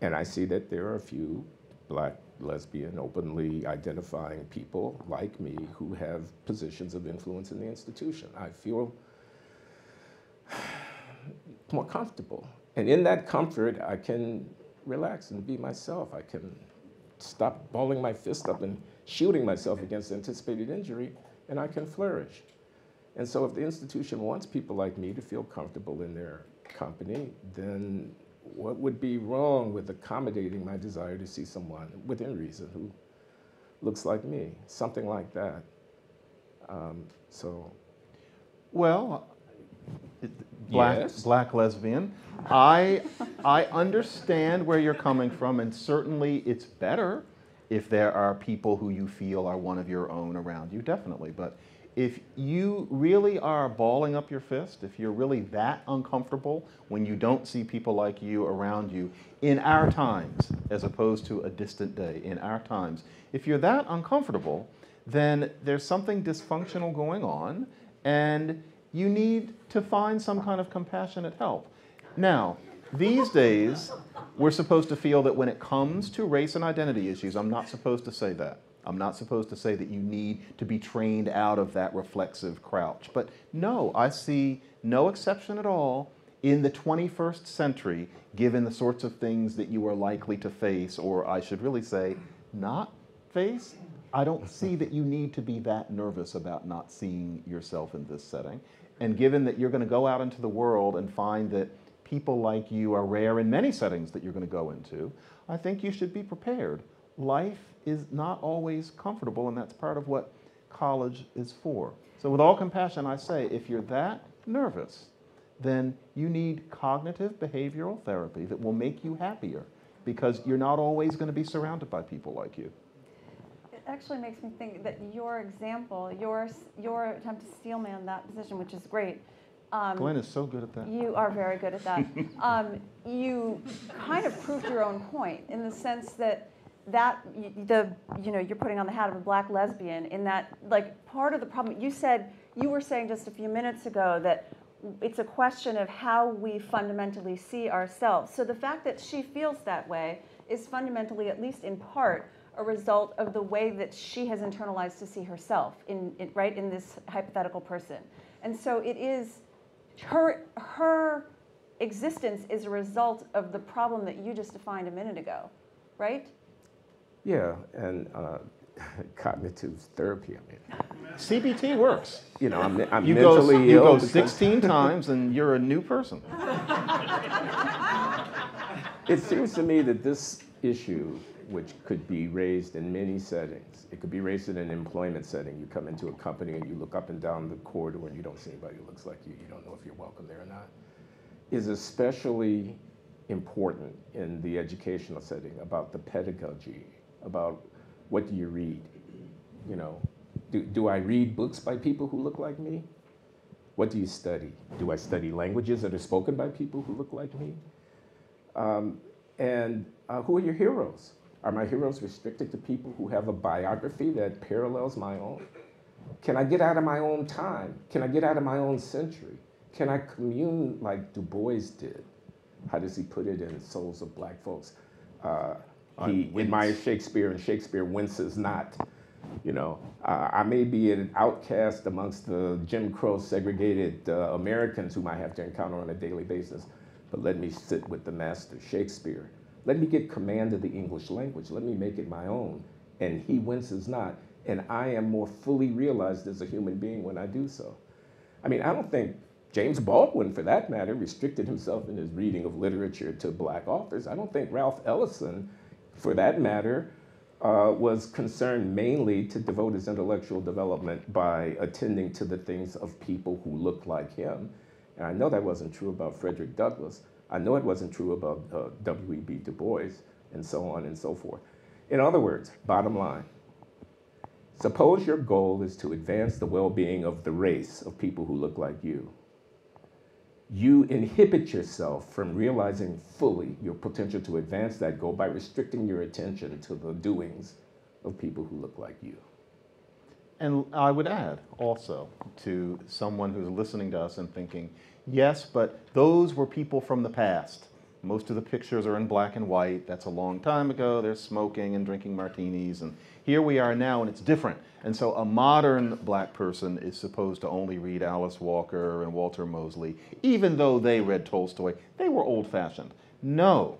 and I see that there are a few black, lesbian, openly identifying people like me who have positions of influence in the institution. I feel more comfortable. And in that comfort, I can relax and be myself. I can stop balling my fist up and shielding myself against anticipated injury, and I can flourish. And so, if the institution wants people like me to feel comfortable in their company, then what would be wrong with accommodating my desire to see someone within reason who looks like me? Something like that. Um, so, Well, black, Yes? black lesbian. I, I understand where you're coming from, and certainly it's better if there are people who you feel are one of your own around you, definitely. But if you really are balling up your fist, if you're really that uncomfortable when you don't see people like you around you in our times, as opposed to a distant day, in our times, if you're that uncomfortable, then there's something dysfunctional going on, and you need to find some kind of compassionate help. Now, these days, we're supposed to feel that when it comes to race and identity issues, I'm not supposed to say that. I'm not supposed to say that you need to be trained out of that reflexive crouch. But no, I see no exception at all in the 21st century, given the sorts of things that you are likely to face, or I should really say, not face. I don't see that you need to be that nervous about not seeing yourself in this setting. And given that you're going to go out into the world and find that people like you are rare in many settings that you're going to go into, I think you should be prepared. Life is not always comfortable, and that's part of what college is for. So, with all compassion, I say if you're that nervous, then you need cognitive behavioral therapy that will make you happier because you're not always going to be surrounded by people like you. It actually makes me think that your example, your, your attempt to steelman that position, which is great. um, Glenn is so good at that. You are very good at that. um, you kind of proved your own point in the sense that that the you know you're putting on the hat of a black lesbian in that like part of the problem you said you were saying just a few minutes ago that it's a question of how we fundamentally see ourselves. So the fact that she feels that way is fundamentally, at least in part, a result of the way that she has internalized to see herself in, in right in this hypothetical person. And so it is her her existence is a result of the problem that you just defined a minute ago, right? yeah, and uh, cognitive therapy, I mean, CBT works. you know, I'm, I'm You go, mentally you go 16 times and you're a new person. It seems to me that this issue, which could be raised in many settings, it could be raised in an employment setting. You come into a company and you look up and down the corridor and you don't see anybody who looks like you. You don't know if you're welcome there or not. Is especially important in the educational setting about the pedagogy, about what do you read? You know, do, do I read books by people who look like me? What do you study? Do I study languages that are spoken by people who look like me? Um, and uh, who are your heroes? Are my heroes restricted to people who have a biography that parallels my own? Can I get out of my own time? Can I get out of my own century? Can I commune like Du Bois did? How does he put it in Souls of Black Folks? Uh, he admires Shakespeare, and Shakespeare winces not. You know, uh, I may be an outcast amongst the Jim Crow segregated uh, Americans whom I have to encounter on a daily basis, but let me sit with the master, Shakespeare. Let me get command of the English language. Let me make it my own. And he winces not. And I am more fully realized as a human being when I do so. I mean, I don't think James Baldwin, for that matter, restricted himself in his reading of literature to black authors. I don't think Ralph Ellison, for that matter, uh, was concerned mainly to devote his intellectual development by attending to the things of people who looked like him. And I know that wasn't true about Frederick Douglass. I know it wasn't true about uh, W.E.B. Du Bois, and so on and so forth. In other words, bottom line, suppose your goal is to advance the well being of the race of people who look like you. You inhibit yourself from realizing fully your potential to advance that goal by restricting your attention to the doings of people who look like you. And I would add also to someone who's listening to us and thinking, yes, but those were people from the past. Most of the pictures are in black and white. That's a long time ago. They're smoking and drinking martinis. And here we are now, and it's different. And so a modern black person is supposed to only read Alice Walker and Walter Mosley, even though they read Tolstoy. They were old fashioned. No,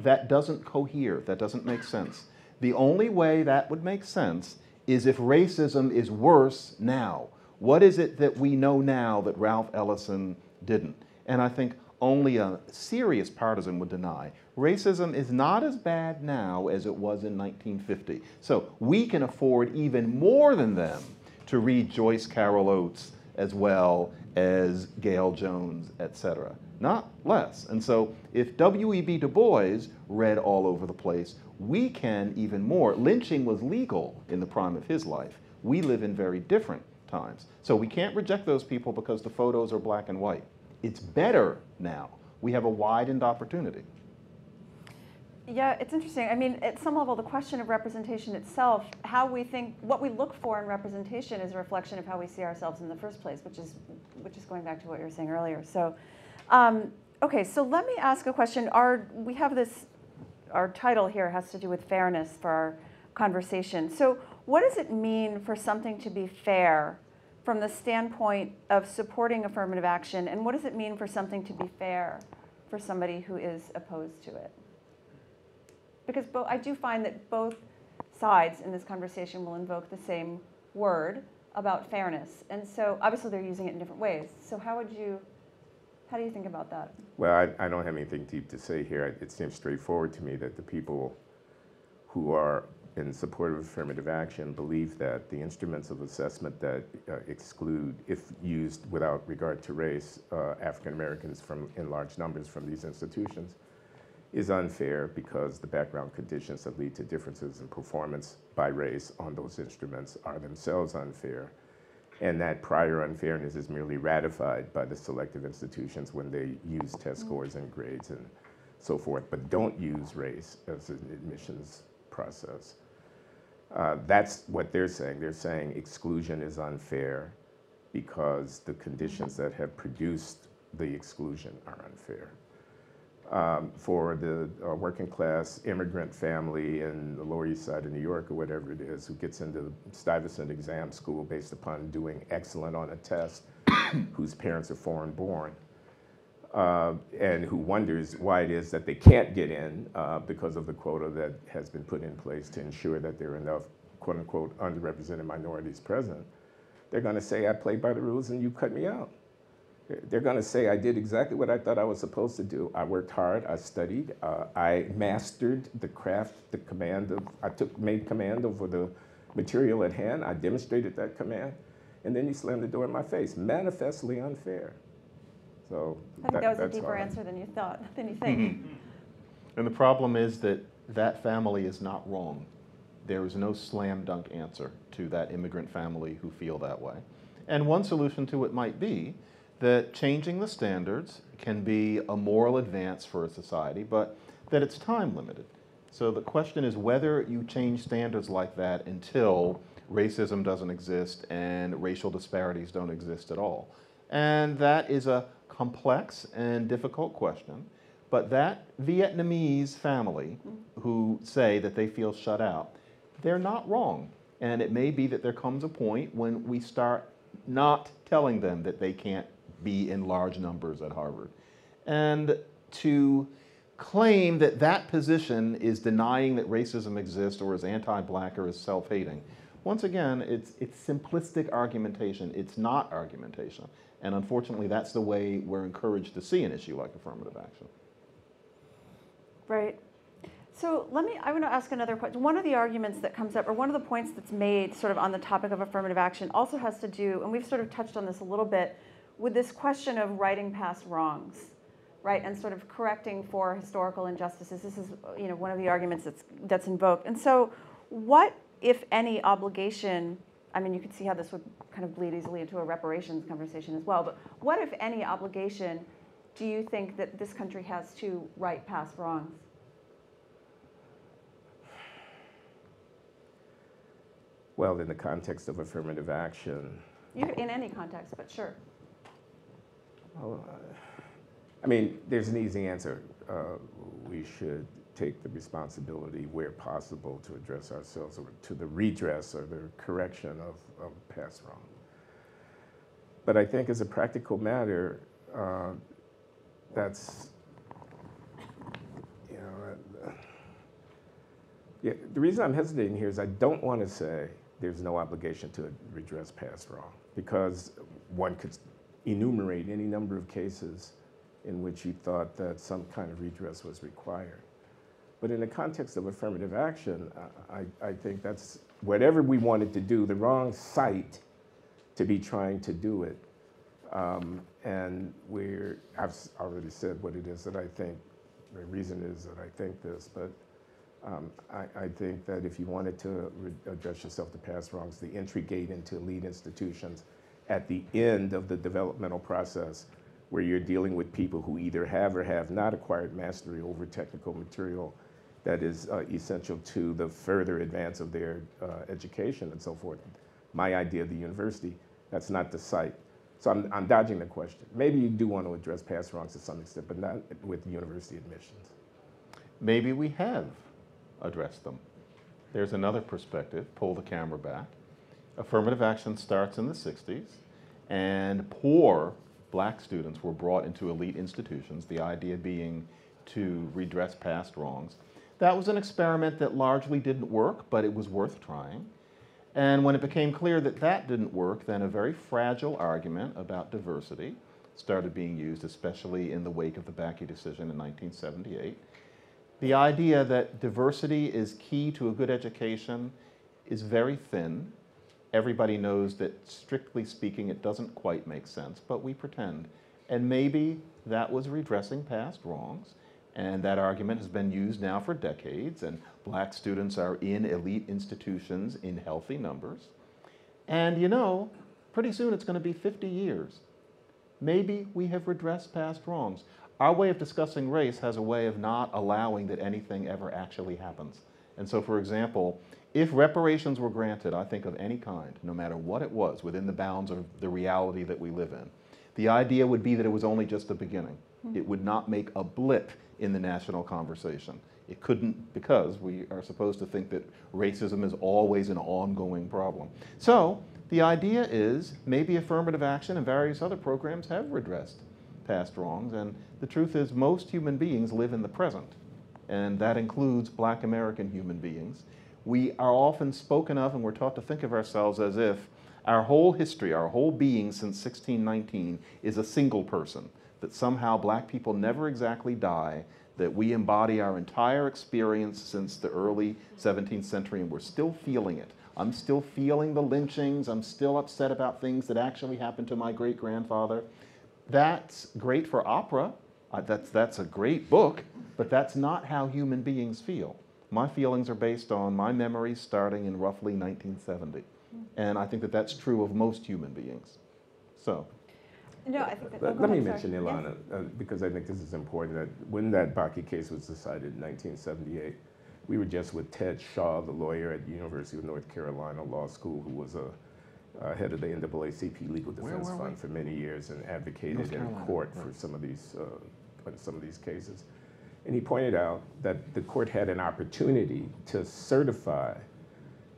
that doesn't cohere. That doesn't make sense. The only way that would make sense is if racism is worse now. What is it that we know now that Ralph Ellison didn't? And I think only a serious partisan would deny racism is not as bad now as it was in 1950. So we can afford even more than them to read Joyce Carol Oates as well as Gayl Jones, etc. Not less. And so if W.E.B. Du Bois read all over the place, we can even more. Lynching was legal in the prime of his life. We live in very different times. So we can't reject those people because the photos are black and white. It's better now. We have a widened opportunity. Yeah, it's interesting. I mean, at some level, the question of representation itself, how we think, what we look for in representation is a reflection of how we see ourselves in the first place, which is, which is going back to what you were saying earlier. So, um, okay, so let me ask a question. Our, we have this, our title here has to do with fairness for our conversation. So, what does it mean for something to be fair from the standpoint of supporting affirmative action, and what does it mean for something to be fair for somebody who is opposed to it? because I do find that both sides in this conversation will invoke the same word about fairness, and so obviously they're using it in different ways. So how would you, how do you think about that? Well, I, I don't have anything deep to say here. It seems straightforward to me that the people who are in support of affirmative action believe that the instruments of assessment that uh, exclude, if used without regard to race, uh, African Americans from in large numbers from these institutions is unfair because the background conditions that lead to differences in performance by race on those instruments are themselves unfair. And that prior unfairness is merely ratified by the selective institutions when they use test scores and grades and so forth, but don't use race as an admissions process. Uh, that's what they're saying. They're saying exclusion is unfair because the conditions that have produced the exclusion are unfair um, for the uh, working class immigrant family in the Lower East Side of New York or whatever it is who gets into the Stuyvesant exam school based upon doing excellent on a test, whose parents are foreign born, uh, and who wonders why it is that they can't get in uh, because of the quota that has been put in place to ensure that there are enough quote unquote underrepresented minorities present. They're going to say, I played by the rules and you cut me out. They're going to say I did exactly what I thought I was supposed to do. I worked hard. I studied. Uh, I mastered the craft, the command of. I took made command over the material at hand. I demonstrated that command, and then you slammed the door in my face. Manifestly unfair. So I think that, that was a deeper answer than you thought, than you think. Mm-hmm. And the problem is that that family is not wrong. There is no slam dunk answer to that immigrant family who feel that way. And one solution to it might be that changing the standards can be a moral advance for a society, but that it's time limited. So the question is whether you change standards like that until racism doesn't exist and racial disparities don't exist at all. And that is a complex and difficult question. But that Vietnamese family who say that they feel shut out, they're not wrong. And it may be that there comes a point when we start not telling them that they can't be in large numbers at Harvard. And to claim that that position is denying that racism exists or is anti-black or is self-hating, once again, it's, it's simplistic argumentation. It's not argumentation. And unfortunately, that's the way we're encouraged to see an issue like affirmative action. Right. So let me, I want to ask another question. One of the arguments that comes up, or one of the points that's made sort of on the topic of affirmative action, also has to do, and we've sort of touched on this a little bit, with this question of righting past wrongs, right, and sort of correcting for historical injustices. This is, you know, one of the arguments that's that's invoked. And so, what, if any, obligation? I mean, you could see how this would kind of bleed easily into a reparations conversation as well. But what, if any, obligation do you think that this country has to right past wrongs? Well, in the context of affirmative action. You, in any context, but sure. Well, I mean, there's an easy answer. Uh, we should take the responsibility where possible to address ourselves or to the redress or the correction of, of past wrong. But I think as a practical matter, uh, that's, you know, uh, Yeah, the reason I'm hesitating here is I don't want to say there's no obligation to redress past wrong because one could enumerate any number of cases in which you thought that some kind of redress was required. But in the context of affirmative action, I, I think that's whatever we wanted to do, the wrong site to be trying to do it. Um, and we're, I've already said what it is that I think, the reason is that I think this, but um, I, I think that if you wanted to re- address yourself to past wrongs, the entry gate into elite institutions at the end of the developmental process, where you're dealing with people who either have or have not acquired mastery over technical material that is uh, essential to the further advance of their uh, education and so forth. My idea of the university, that's not the site. So I'm, I'm dodging the question. Maybe you do want to address past wrongs to some extent, but not with university admissions. Maybe we have addressed them. There's another perspective. Pull the camera back. Affirmative action starts in the 60s, and poor black students were brought into elite institutions, the idea being to redress past wrongs. That was an experiment that largely didn't work, but it was worth trying. And when it became clear that that didn't work, then a very fragile argument about diversity started being used, especially in the wake of the Bakke decision in 1978. The idea that diversity is key to a good education is very thin. Everybody knows that, strictly speaking, it doesn't quite make sense, but we pretend. And maybe that was redressing past wrongs. And that argument has been used now for decades, and black students are in elite institutions in healthy numbers. And you know, pretty soon it's going to be 50 years. Maybe we have redressed past wrongs. Our way of discussing race has a way of not allowing that anything ever actually happens. And so, for example, if reparations were granted, I think of any kind, no matter what it was, within the bounds of the reality that we live in, the idea would be that it was only just the beginning. Hmm. It would not make a blip in the national conversation. It couldn't because we are supposed to think that racism is always an ongoing problem. So the idea is maybe affirmative action and various other programs have redressed past wrongs, and the truth is most human beings live in the present, and that includes black American human beings. We are often spoken of and we're taught to think of ourselves as if our whole history, our whole being since 1619 is a single person, that somehow black people never exactly die, that we embody our entire experience since the early 17th century and we're still feeling it. I'm still feeling the lynchings, I'm still upset about things that actually happened to my great grandfather. That's great for opera. Uh, that's, that's a great book, but that's not how human beings feel. My feelings are based on my memories starting in roughly 1970. And I think that that's true of most human beings. So, No, I think that. oh, Let, go let me sorry. mention, Yeah. Ilana, uh, because I think this is important, that when that Bakke case was decided in 1978, we were just with Ted Shaw, the lawyer at the University of North Carolina Law School, who was a uh, head of the NAACP Legal Defense were Fund we? for many years and advocated in Carolina, court for right. some of these, uh, some of these cases. And he pointed out that the court had an opportunity to certify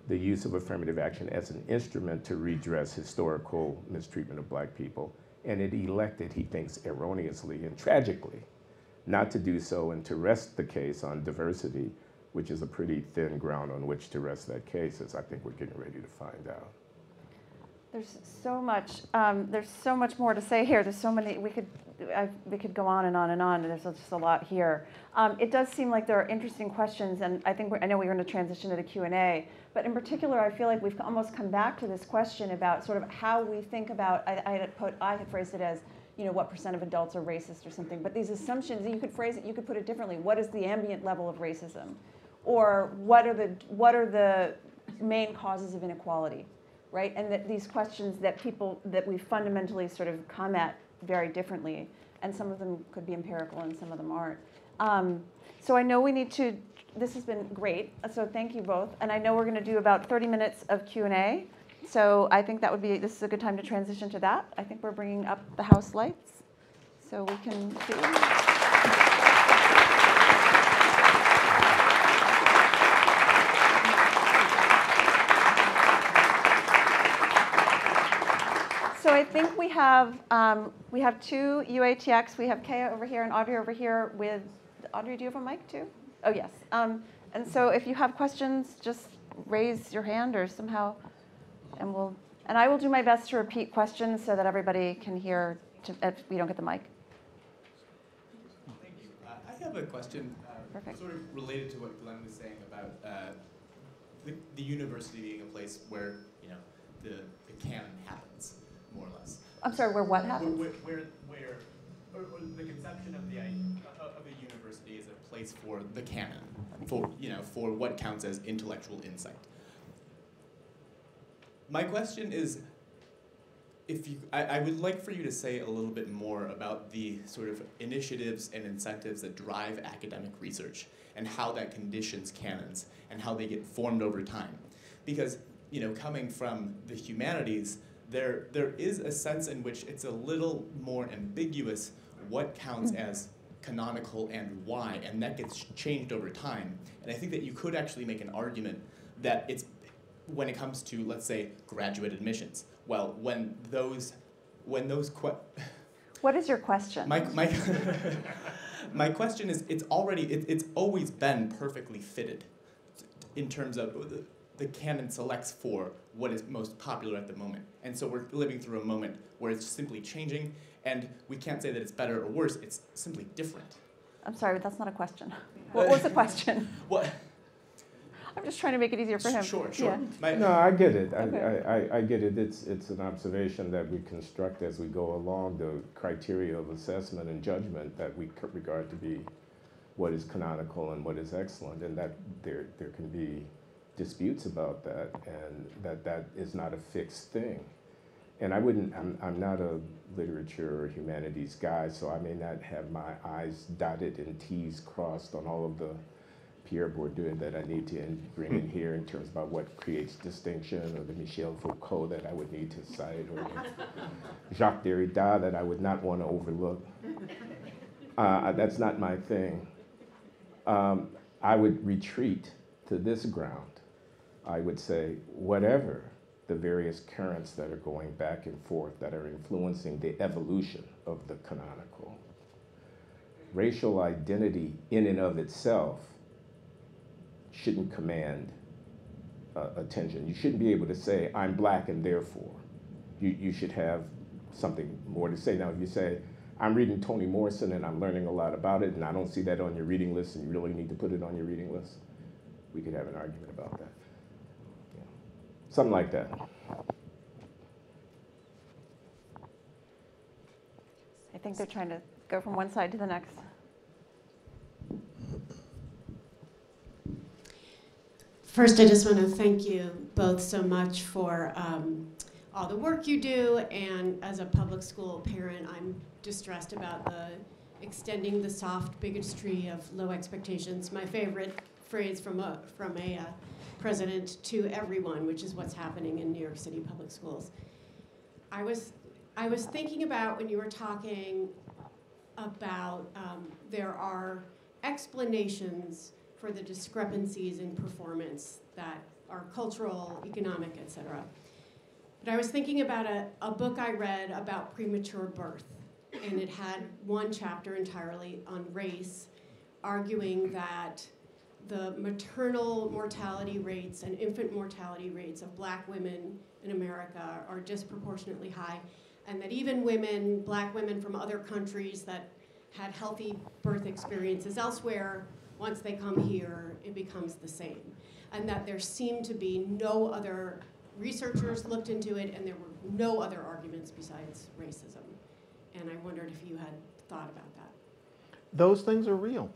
the use of affirmative action as an instrument to redress historical mistreatment of black people. And it elected, he thinks erroneously and tragically, not to do so and to rest the case on diversity, which is a pretty thin ground on which to rest that case, as I think we're getting ready to find out. There's so much, um, there's so much more to say here. There's so many, we could, I, we could go on and on and on, and there's just a lot here. Um, it does seem like there are interesting questions, and I think, we're, I know we're going to transition to the Q&A, but in particular, I feel like we've almost come back to this question about sort of how we think about, I, I had put, I had phrased it as, you know, what percent of adults are racist or something, but these assumptions, you could phrase it, you could put it differently. What is the ambient level of racism? Or what are the, what are the main causes of inequality? right? And that these questions that people, that we fundamentally sort of come at very differently, and some of them could be empirical and some of them aren't. Um, so I know we need to, this has been great, so thank you both. And I know we're gonna do about 30 minutes of Q&A. So I think that would be, this is a good time to transition to that. I think we're bringing up the house lights, so we can do. So I think we have, um, we have two UATX. We have Kaya over here and Audrey over here with, Audrey, do you have a mic too? Oh, yes. Um, and so if you have questions, just raise your hand or somehow, and we'll, and I will do my best to repeat questions so that everybody can hear to- if we don't get the mic. Thank you. Uh, I have a question, uh, sort of related to what Glenn was saying about uh, the, the university being a place where you know the, the canon happens, more or less. I'm sorry, where what happened? where, where, where or, or the conception of the uh, of of a university is a place for the canon, for you know, for what counts as intellectual insight. My question is, if you, I, I would like for you to say a little bit more about the sort of initiatives and incentives that drive academic research and how that conditions canons and how they get formed over time. Because, you know, coming from the humanities, there, there is a sense in which it's a little more ambiguous what counts hmm. as canonical and why, and that gets changed over time. And I think that you could actually make an argument that it's when it comes to, let's say, graduate admissions. Well, when those, when those What is your question? my, my, my question is, it's already, it, it's always been perfectly fitted in terms of the, the canon selects for what is most popular at the moment. And so we're living through a moment where it's simply changing, and we can't say that it's better or worse, it's simply different. I'm sorry, but that's not a question. What was the question? What? I'm just trying to make it easier for him. Sure, sure. Yeah. My, No, I get it. I, Okay. I, I, I get it. It's, it's an observation that we construct as we go along, the criteria of assessment and judgment that we regard to be what is canonical and what is excellent, and that there, there can be disputes about that, and that that is not a fixed thing. And I wouldn't, I'm, I'm not a literature or humanities guy, so I may not have my I's dotted and T's crossed on all of the Pierre Bourdieu that I need to in- bring in here in terms about what creates distinction, or the Michel Foucault that I would need to cite, or Jacques Derrida that I would not want to overlook. Uh, that's not my thing. Um, I would retreat to this ground. I would say, whatever the various currents that are going back and forth that are influencing the evolution of the canonical, racial identity in and of itself shouldn't command uh, attention. You shouldn't be able to say, I'm black and therefore. You, you should have something more to say. Now, if you say, I'm reading Toni Morrison and I'm learning a lot about it, and I don't see that on your reading list, and you really need to put it on your reading list, we could have an argument about that. Yeah. Something like that. I think they're trying to go from one side to the next. First, I just want to thank you both so much for um, all the work you do. And as a public school parent, I'm distressed about the extending the soft bigotry of low expectations. My favorite phrase from a, from a uh, president to everyone, which is what's happening in New York City public schools. I was, I was thinking about when you were talking about um, there are explanations for the discrepancies in performance that are cultural, economic, et cetera. But I was thinking about a, a book I read about premature birth, and it had one chapter entirely on race, arguing that the maternal mortality rates and infant mortality rates of black women in America are disproportionately high, and that even women, black women from other countries that had healthy birth experiences elsewhere, once they come here, it becomes the same. And that there seemed to be no other researchers looked into it, and there were no other arguments besides racism. And I wondered if you had thought about that. Those things are real.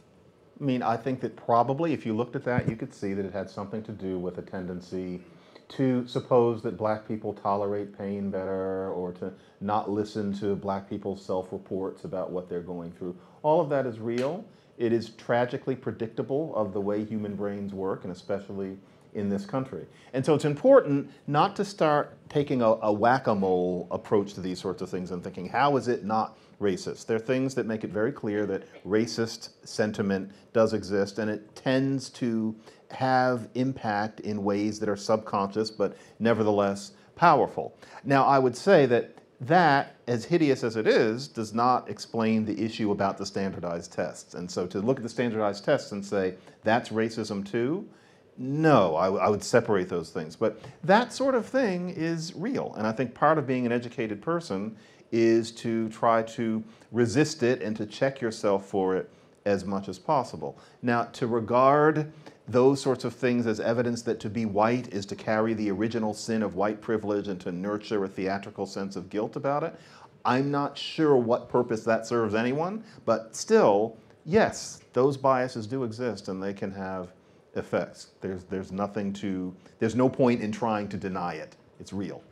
I mean, I think that probably if you looked at that, you could see that it had something to do with a tendency to suppose that black people tolerate pain better or to not listen to black people's self reports about what they're going through. All of that is real. It is tragically predictable of the way human brains work, and especially in this country. And so it's important not to start taking a, a whack a mole approach to these sorts of things and thinking, how is it not racist? There are things that make it very clear that racist sentiment does exist, and it tends to have impact in ways that are subconscious but nevertheless powerful. Now, I would say that that, as hideous as it is, does not explain the issue about the standardized tests. And so to look at the standardized tests and say, that's racism too, no, I, I would separate those things. But that sort of thing is real. And I think part of being an educated person is to try to resist it and to check yourself for it as much as possible. Now, to regard those sorts of things as evidence that to be white is to carry the original sin of white privilege and to nurture a theatrical sense of guilt about it, I'm not sure what purpose that serves anyone, but still, yes, those biases do exist and they can have effects. There's, there's nothing to, there's no point in trying to deny it. It's real.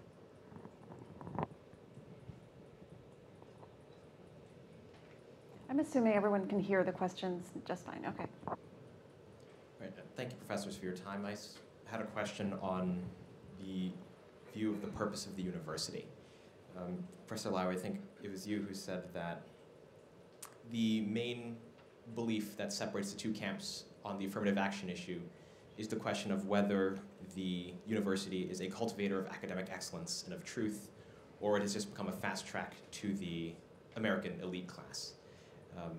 I'm assuming everyone can hear the questions just fine. Okay. Right. Thank you, professors, for your time. I had a question on the view of the purpose of the university. Um, Professor Lau, I think it was you who said that the main belief that separates the two camps on the affirmative action issue is the question of whether the university is a cultivator of academic excellence and of truth, or it has just become a fast track to the American elite class. Um,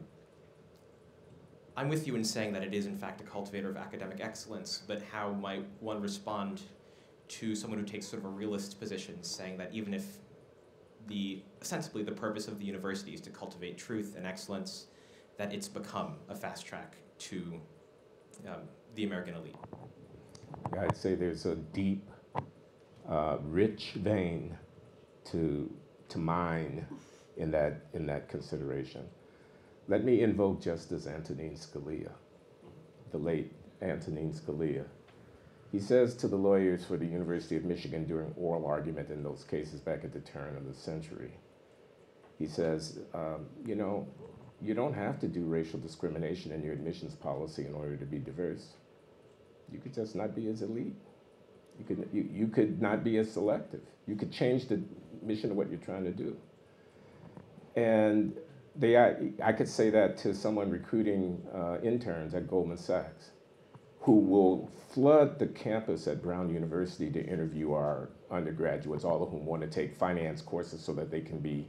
I'm with you in saying that it is, in fact, a cultivator of academic excellence, but how might one respond to someone who takes sort of a realist position, saying that even if the ostensibly the purpose of the university is to cultivate truth and excellence, that it's become a fast track to um, the American elite? I'd say there's a deep, uh, rich vein to, to mine in that, in that consideration. Let me invoke Justice Antonin Scalia, the late Antonin Scalia. He says to the lawyers for the University of Michigan during oral argument in those cases back at the turn of the century, he says, um, you know, you don't have to do racial discrimination in your admissions policy in order to be diverse you could just not be as elite. You could, you, you could not be as selective. You could change the mission of what you're trying to do. And they, I, I could say that to someone recruiting uh, interns at Goldman Sachs who will flood the campus at Brown University to interview our undergraduates, all of whom want to take finance courses so that they can be,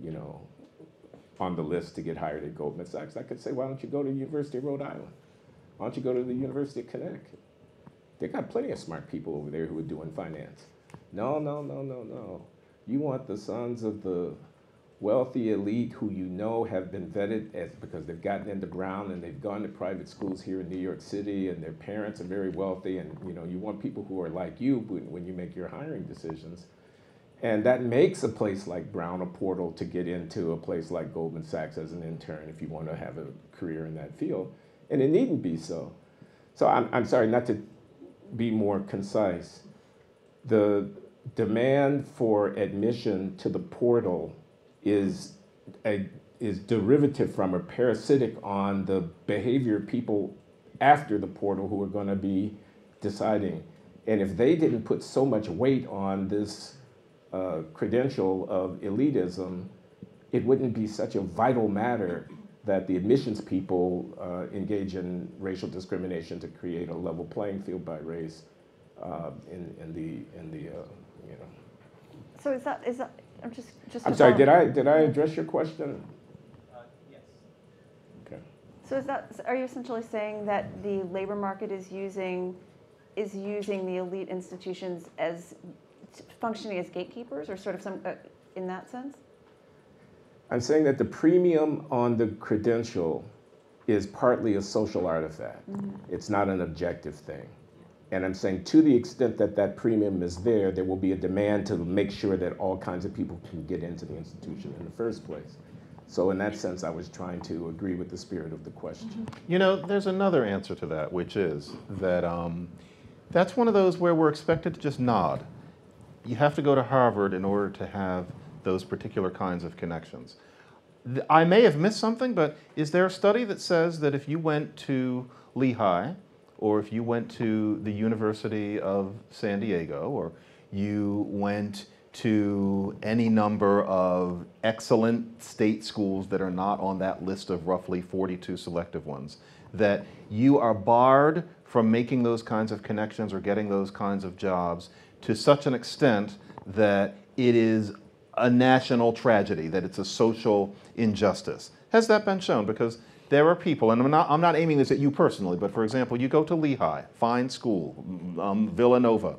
you know, on the list to get hired at Goldman Sachs. I could say, why don't you go to the University of Rhode Island? Why don't you go to the University of Connecticut? They got plenty of smart people over there who are doing finance. No, no, no, no, no. You want the sons of the wealthy elite who you know have been vetted as, because they've gotten into Brown and they've gone to private schools here in New York City and their parents are very wealthy and you know you want people who are like you when, when you make your hiring decisions. And that makes a place like Brown a portal to get into a place like Goldman Sachs as an intern if you want to have a career in that field. And it needn't be so. So I'm, I'm sorry, not to be more concise. The demand for admission to the portal is, a, is derivative from or parasitic on the behavior of people after the portal who are going to be deciding. And if they didn't put so much weight on this uh, credential of elitism, it wouldn't be such a vital matter that the admissions people uh, engage in racial discrimination to create a level playing field by race uh, in, in the, in the uh, you know. So is that is that? I'm just just. I'm sorry, follow- did I, did I address your question? yes. Okay. So is that? Are you essentially saying that the labor market is using is using the elite institutions as functioning as gatekeepers, or sort of some uh, in that sense? I'm saying that the premium on the credential is partly a social artifact. It's not an objective thing. And I'm saying to the extent that that premium is there, there will be a demand to make sure that all kinds of people can get into the institution in the first place. So in that sense, I was trying to agree with the spirit of the question. You know, there's another answer to that, which is that um, that's one of those where we're expected to just nod. You have to go to Harvard in order to have those particular kinds of connections. I may have missed something, but is there a study that says that if you went to Lehigh, or if you went to the University of San Diego, or you went to any number of excellent state schools that are not on that list of roughly 42 selective ones, that you are barred from making those kinds of connections or getting those kinds of jobs to such an extent that it is a national tragedy, that it's a social injustice. Has that been shown? Because there are people, and I'm not, I'm not aiming this at you personally, but for example, you go to Lehigh, fine school, um, Villanova.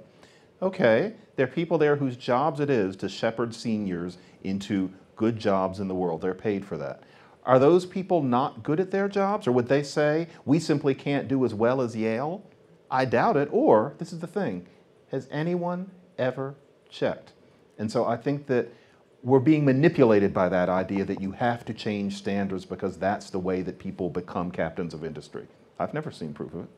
Okay, there are people there whose jobs it is to shepherd seniors into good jobs in the world. They're paid for that. Are those people not good at their jobs? Or would they say, we simply can't do as well as Yale? I doubt it. Or, this is the thing, has anyone ever checked? And so I think that we're being manipulated by that idea that you have to change standards because that's the way that people become captains of industry. I've never seen proof of it.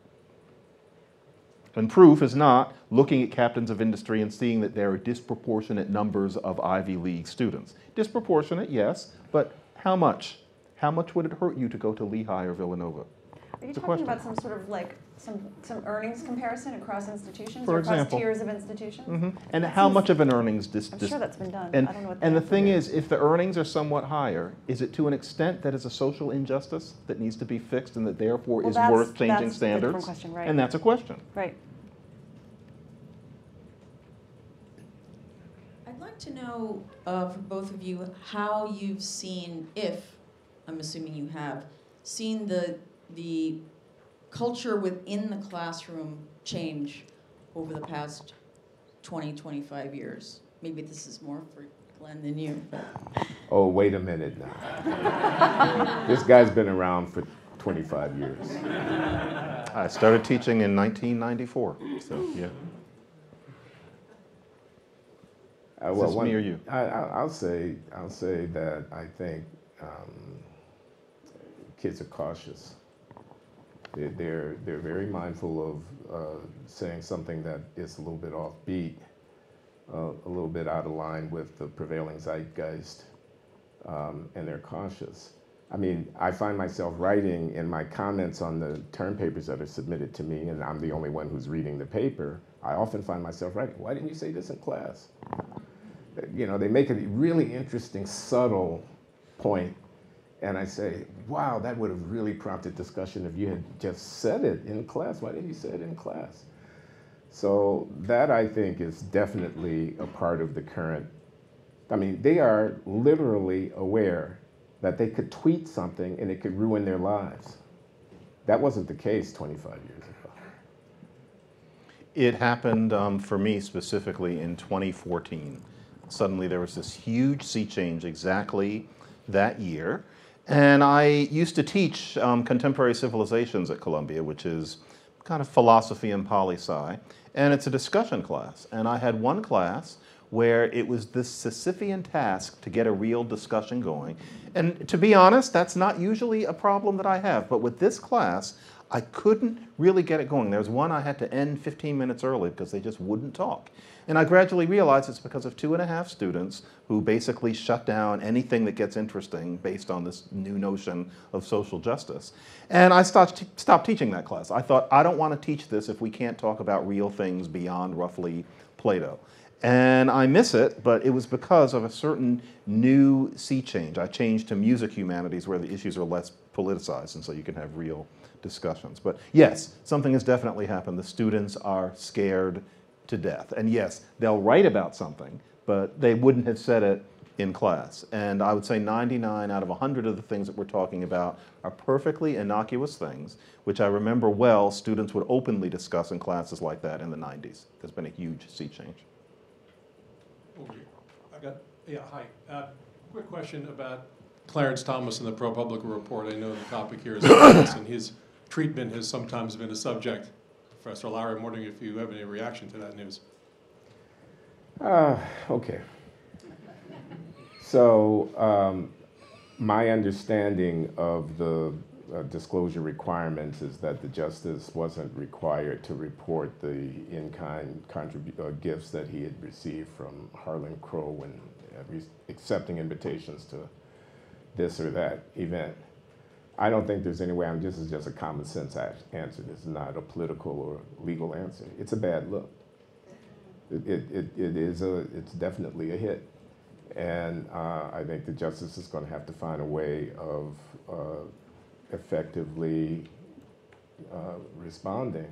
And proof is not looking at captains of industry and seeing that there are disproportionate numbers of Ivy League students. Disproportionate, yes, but how much? How much would it hurt you to go to Lehigh or Villanova? Are you It's talking about some sort of like, some, some earnings comparison across institutions? For or across tiers of institutions? Mhm. And how much of an earnings dis- I'm sure that's been done. And, I don't know what and the thing is. is, if the earnings are somewhat higher, is it to an extent that is a social injustice that needs to be fixed and that therefore Well, is that's- worth changing that's a different standards? question, right. And that's a question. Right. I'd like to know, uh, for both of you, how you've seen, if, I'm assuming you have, seen the, the culture within the classroom change over the past 20, 25 years. Maybe this is more for Glenn than you. Oh, wait a minute now. this guy's been around for 25 years. I started teaching in 1994, so yeah. Uh, Is this me or you? I, I, I'll say, I'll say that I think um, kids are cautious. They're, they're, very mindful of uh, saying something that is a little bit offbeat, uh, a little bit out of line with the prevailing zeitgeist, um, and they're cautious. I mean, I find myself writing in my comments on the term papers that are submitted to me, and I'm the only one who's reading the paper. I often find myself writing, why didn't you say this in class? You know, they make a really interesting, subtle point, and I say, wow, that would have really prompted discussion if you had just said it in class. Why didn't you say it in class? So that I think is definitely a part of the current. I mean, they are literally aware that they could tweet something and it could ruin their lives. That wasn't the case 25 years ago. It happened um, for me specifically in 2014. Suddenly there was this huge sea change exactly that year. And I used to teach um, contemporary civilizations at Columbia, which is kind of philosophy and poli sci. And it's a discussion class. And I had one class where it was this Sisyphean task to get a real discussion going. And to be honest, that's not usually a problem that I have. But with this class, I couldn't really get it going. There was one I had to end 15 minutes early because they just wouldn't talk. And I gradually realized it's because of two and a half students who basically shut down anything that gets interesting based on this new notion of social justice. And I stopped, stopped teaching that class. I thought, I don't want to teach this if we can't talk about real things beyond roughly Plato. And I miss it, but it was because of a certain new sea change. I changed to music humanities where the issues are less politicized, and so you can have real discussions. But yes, something has definitely happened. The students are scared to death. And yes, they'll write about something, but they wouldn't have said it in class. And I would say 99 out of 100 of the things that we're talking about are perfectly innocuous things, which I remember well students would openly discuss in classes like that in the 90s. There's been a huge sea change. Over here. I got, yeah, hi. Uh, Quick question about Clarence Thomas and the ProPublica report. I know the topic here is violence, and his treatment has sometimes been a subject. Professor Loury, I'm wondering if you have any reaction to that news. Uh, okay. So, um, my understanding of the uh, disclosure requirements is that the justice wasn't required to report the in-kind uh, gifts that he had received from Harlan Crow when uh, accepting invitations to this or that event. I don't think there's any way, I'm, this is just a common sense answer. This is not a political or legal answer. It's a bad look. It, it, it, it is a, it's definitely a hit. And uh, I think the justice is going to have to find a way of uh, effectively uh, responding.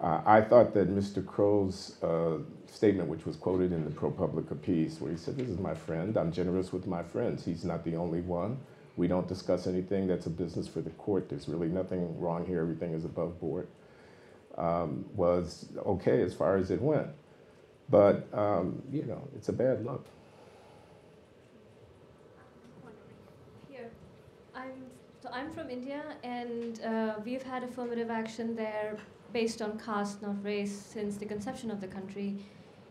Uh, I thought that Mr. Crow's uh, statement, which was quoted in the ProPublica piece, where he said, This is my friend, I'm generous with my friends. He's not the only one. We don't discuss anything that's a business for the court. There's really nothing wrong here, everything is above board. Um, was okay as far as it went. But, um, you know, it's a bad look. Here, I'm so I'm from India, and uh, we've had affirmative action there based on caste, not race, since the conception of the country,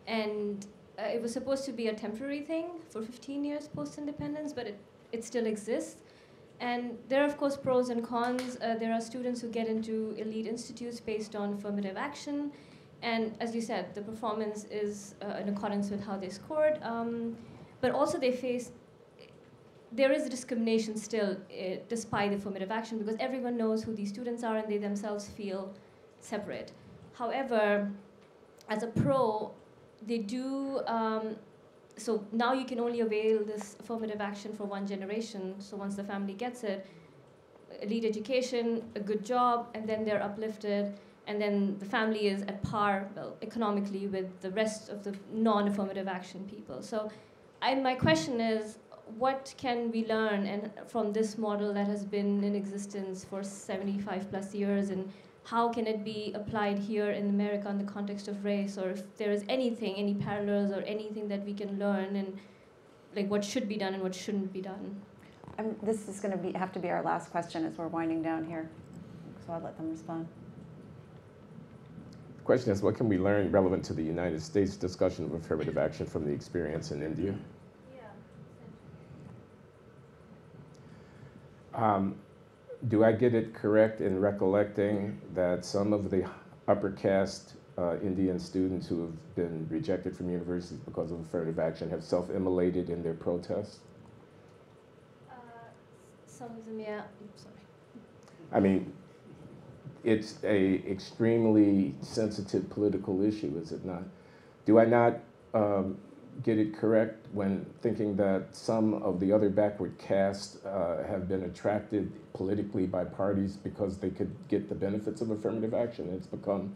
and uh, it was supposed to be a temporary thing for 15 years post-independence, but it, it still exists. And there are, of course, pros and cons. Uh, there are students who get into elite institutes based on affirmative action. And as you said, the performance is uh, in accordance with how they scored. Um, but also, they face there is discrimination still, uh, despite the affirmative action, because everyone knows who these students are and they themselves feel separate. However, as a pro, they do. Um, so now you can only avail this affirmative action for one generation. So once the family gets it, elite education, a good job, and then they're uplifted, and then the family is at par, well, economically with the rest of the non-affirmative action people. So, I, my question is, what can we learn and from this model that has been in existence for 75 plus years, and how can it be applied here in America in the context of race, or if there is anything, any parallels, or anything that we can learn, and like what should be done and what shouldn't be done? Um, this is going to be have to be our last question as we're winding down here, so I'll let them respond. The question is, what can we learn relevant to the United States discussion of affirmative action from the experience in India? Um, do I get it correct in recollecting that some of the upper caste uh, Indian students who have been rejected from universities because of affirmative action have self-immolated in their protests? Uh, some of them, yeah. sorry. I mean, it's a extremely sensitive political issue, is it not? Do I not um, get it correct when thinking that some of the other backward castes uh, have been attracted politically by parties because they could get the benefits of affirmative action? It's become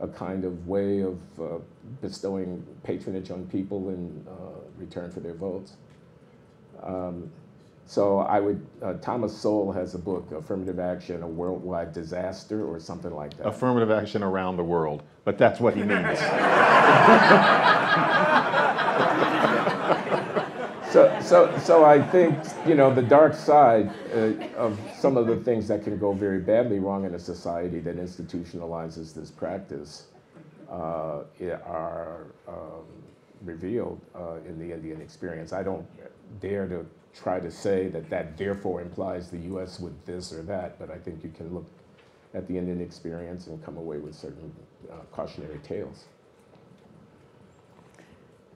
a kind of way of uh, bestowing patronage on people in uh, return for their votes. Um, so I would, uh, Thomas Sowell has a book, Affirmative Action, a Worldwide Disaster, or something like that. Affirmative action around the world, but that's what he means. so, so, so I think, you know, the dark side uh, of some of the things that can go very badly wrong in a society that institutionalizes this practice uh, are um, revealed uh, in the Indian experience. I don't dare to try to say that that therefore implies the U.S. with this or that, but I think you can look at the Indian experience and come away with certain uh, cautionary tales.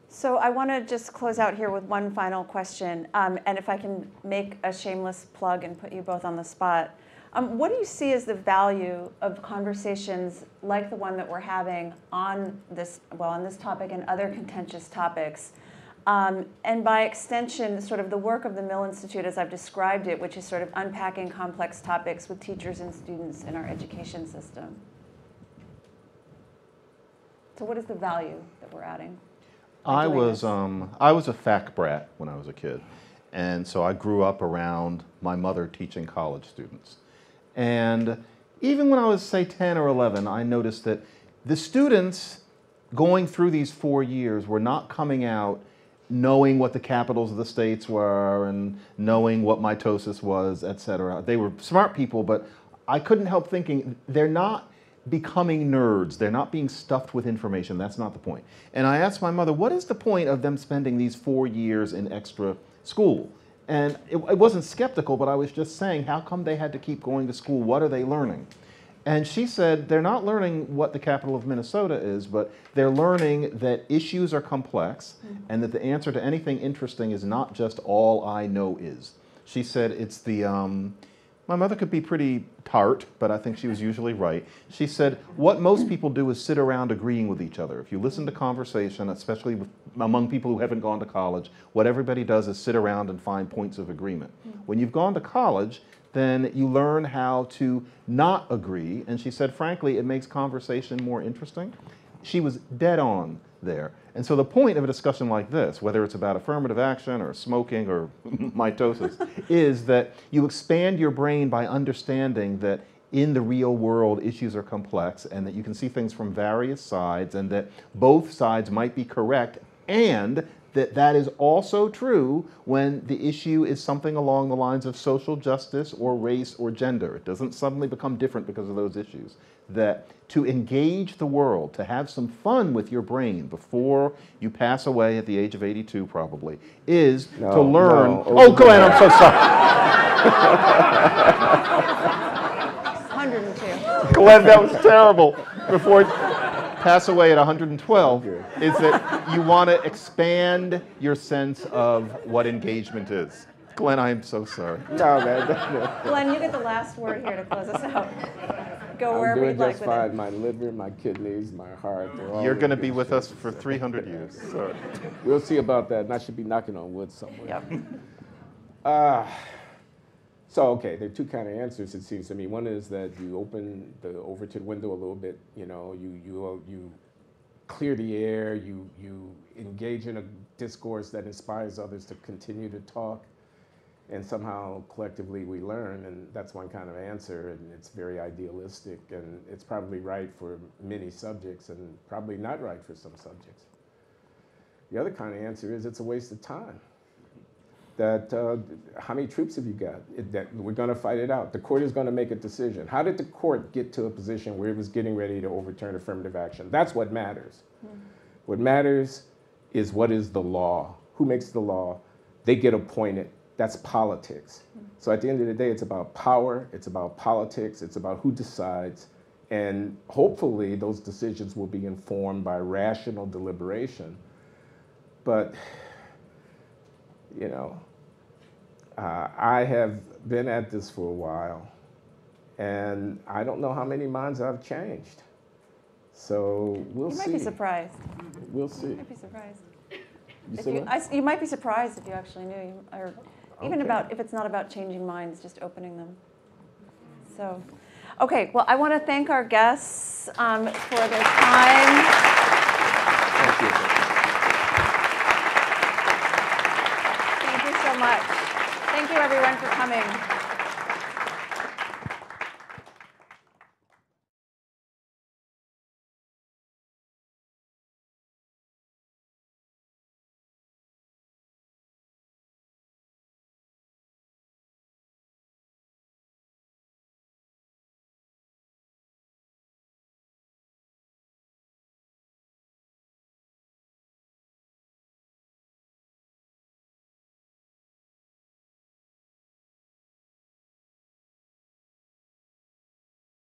So I want to just close out here with one final question, um, and if I can make a shameless plug and put you both on the spot. Um, what do you see as the value of conversations like the one that we're having on this, well, on this topic and other contentious topics? Um, and by extension, sort of the work of the Mill Institute as I've described it, which is sort of unpacking complex topics with teachers and students in our education system. So what is the value that we're adding? I was um, I was a fac brat when I was a kid, and so I grew up around my mother teaching college students, and even when I was say 10 or 11, I noticed that the students going through these four years were not coming out knowing what the capitals of the states were and knowing what mitosis was, et cetera. They were smart people, but I couldn't help thinking they're not becoming nerds. They're not being stuffed with information. That's not the point. And I asked my mother, what is the point of them spending these four years in extra school? And it, it wasn't skeptical, but I was just saying, how come they had to keep going to school? What are they learning? And she said they're not learning what the capital of Minnesota is, but they're learning that issues are complex and that the answer to anything interesting is not just all I know is. She said it's the, um, my mother could be pretty tart, but I think she was usually right. She said, What most people do is sit around agreeing with each other. If you listen to conversation, especially with, among people who haven't gone to college, what everybody does is sit around and find points of agreement. When you've gone to college, then you learn how to not agree. And she said, frankly, it makes conversation more interesting. She was dead on there. And so the point of a discussion like this, whether it's about affirmative action or smoking or mitosis, is that you expand your brain by understanding that in the real world issues are complex and that you can see things from various sides and that both sides might be correct and that that is also true when the issue is something along the lines of social justice or race or gender. It doesn't suddenly become different because of those issues. That to engage the world, to have some fun with your brain before you pass away at the age of 82 probably, is to learn. no, oh, Glenn, I'm so sorry. 102. Glenn, that was terrible. Before pass away at 112, is that you want to expand your sense of what engagement is. Glenn, I am so sorry. No, man. no. Glenn, you get the last word here to close us out. Go I'm wherever doing you'd like just with fine. it. My liver, my kidneys, my heart. they're all You're going to be with us for 300 years. Sorry. We'll see about that, and I should be knocking on wood somewhere. Yep. Uh, so, okay, there are two kind of answers, it seems to me. One is that you open the Overton window a little bit, you know, you, you, uh, you clear the air, you, you engage in a discourse that inspires others to continue to talk, and somehow collectively we learn, and that's one kind of answer, and it's very idealistic, and it's probably right for many subjects, and probably not right for some subjects. The other kind of answer is it's a waste of time that uh, how many troops have you got? It, that we're going to fight it out. The court is going to make a decision. How did the court get to a position where it was getting ready to overturn affirmative action? That's what matters. What matters is what is the law? Who makes the law? They get appointed. That's politics. So at the end of the day, it's about power, it's about politics, it's about who decides, and hopefully those decisions will be informed by rational deliberation. But you know, uh, I have been at this for a while, and I don't know how many minds I've changed. So we'll You see. You might be surprised. We'll see. You might be surprised. You If you? I you might be surprised if you actually knew, you- or even Okay. about if it's not about changing minds, just opening them. So, okay. Well, I want to thank our guests um, for their time. Thank you. Thank you so much. Thank you, everyone, for coming.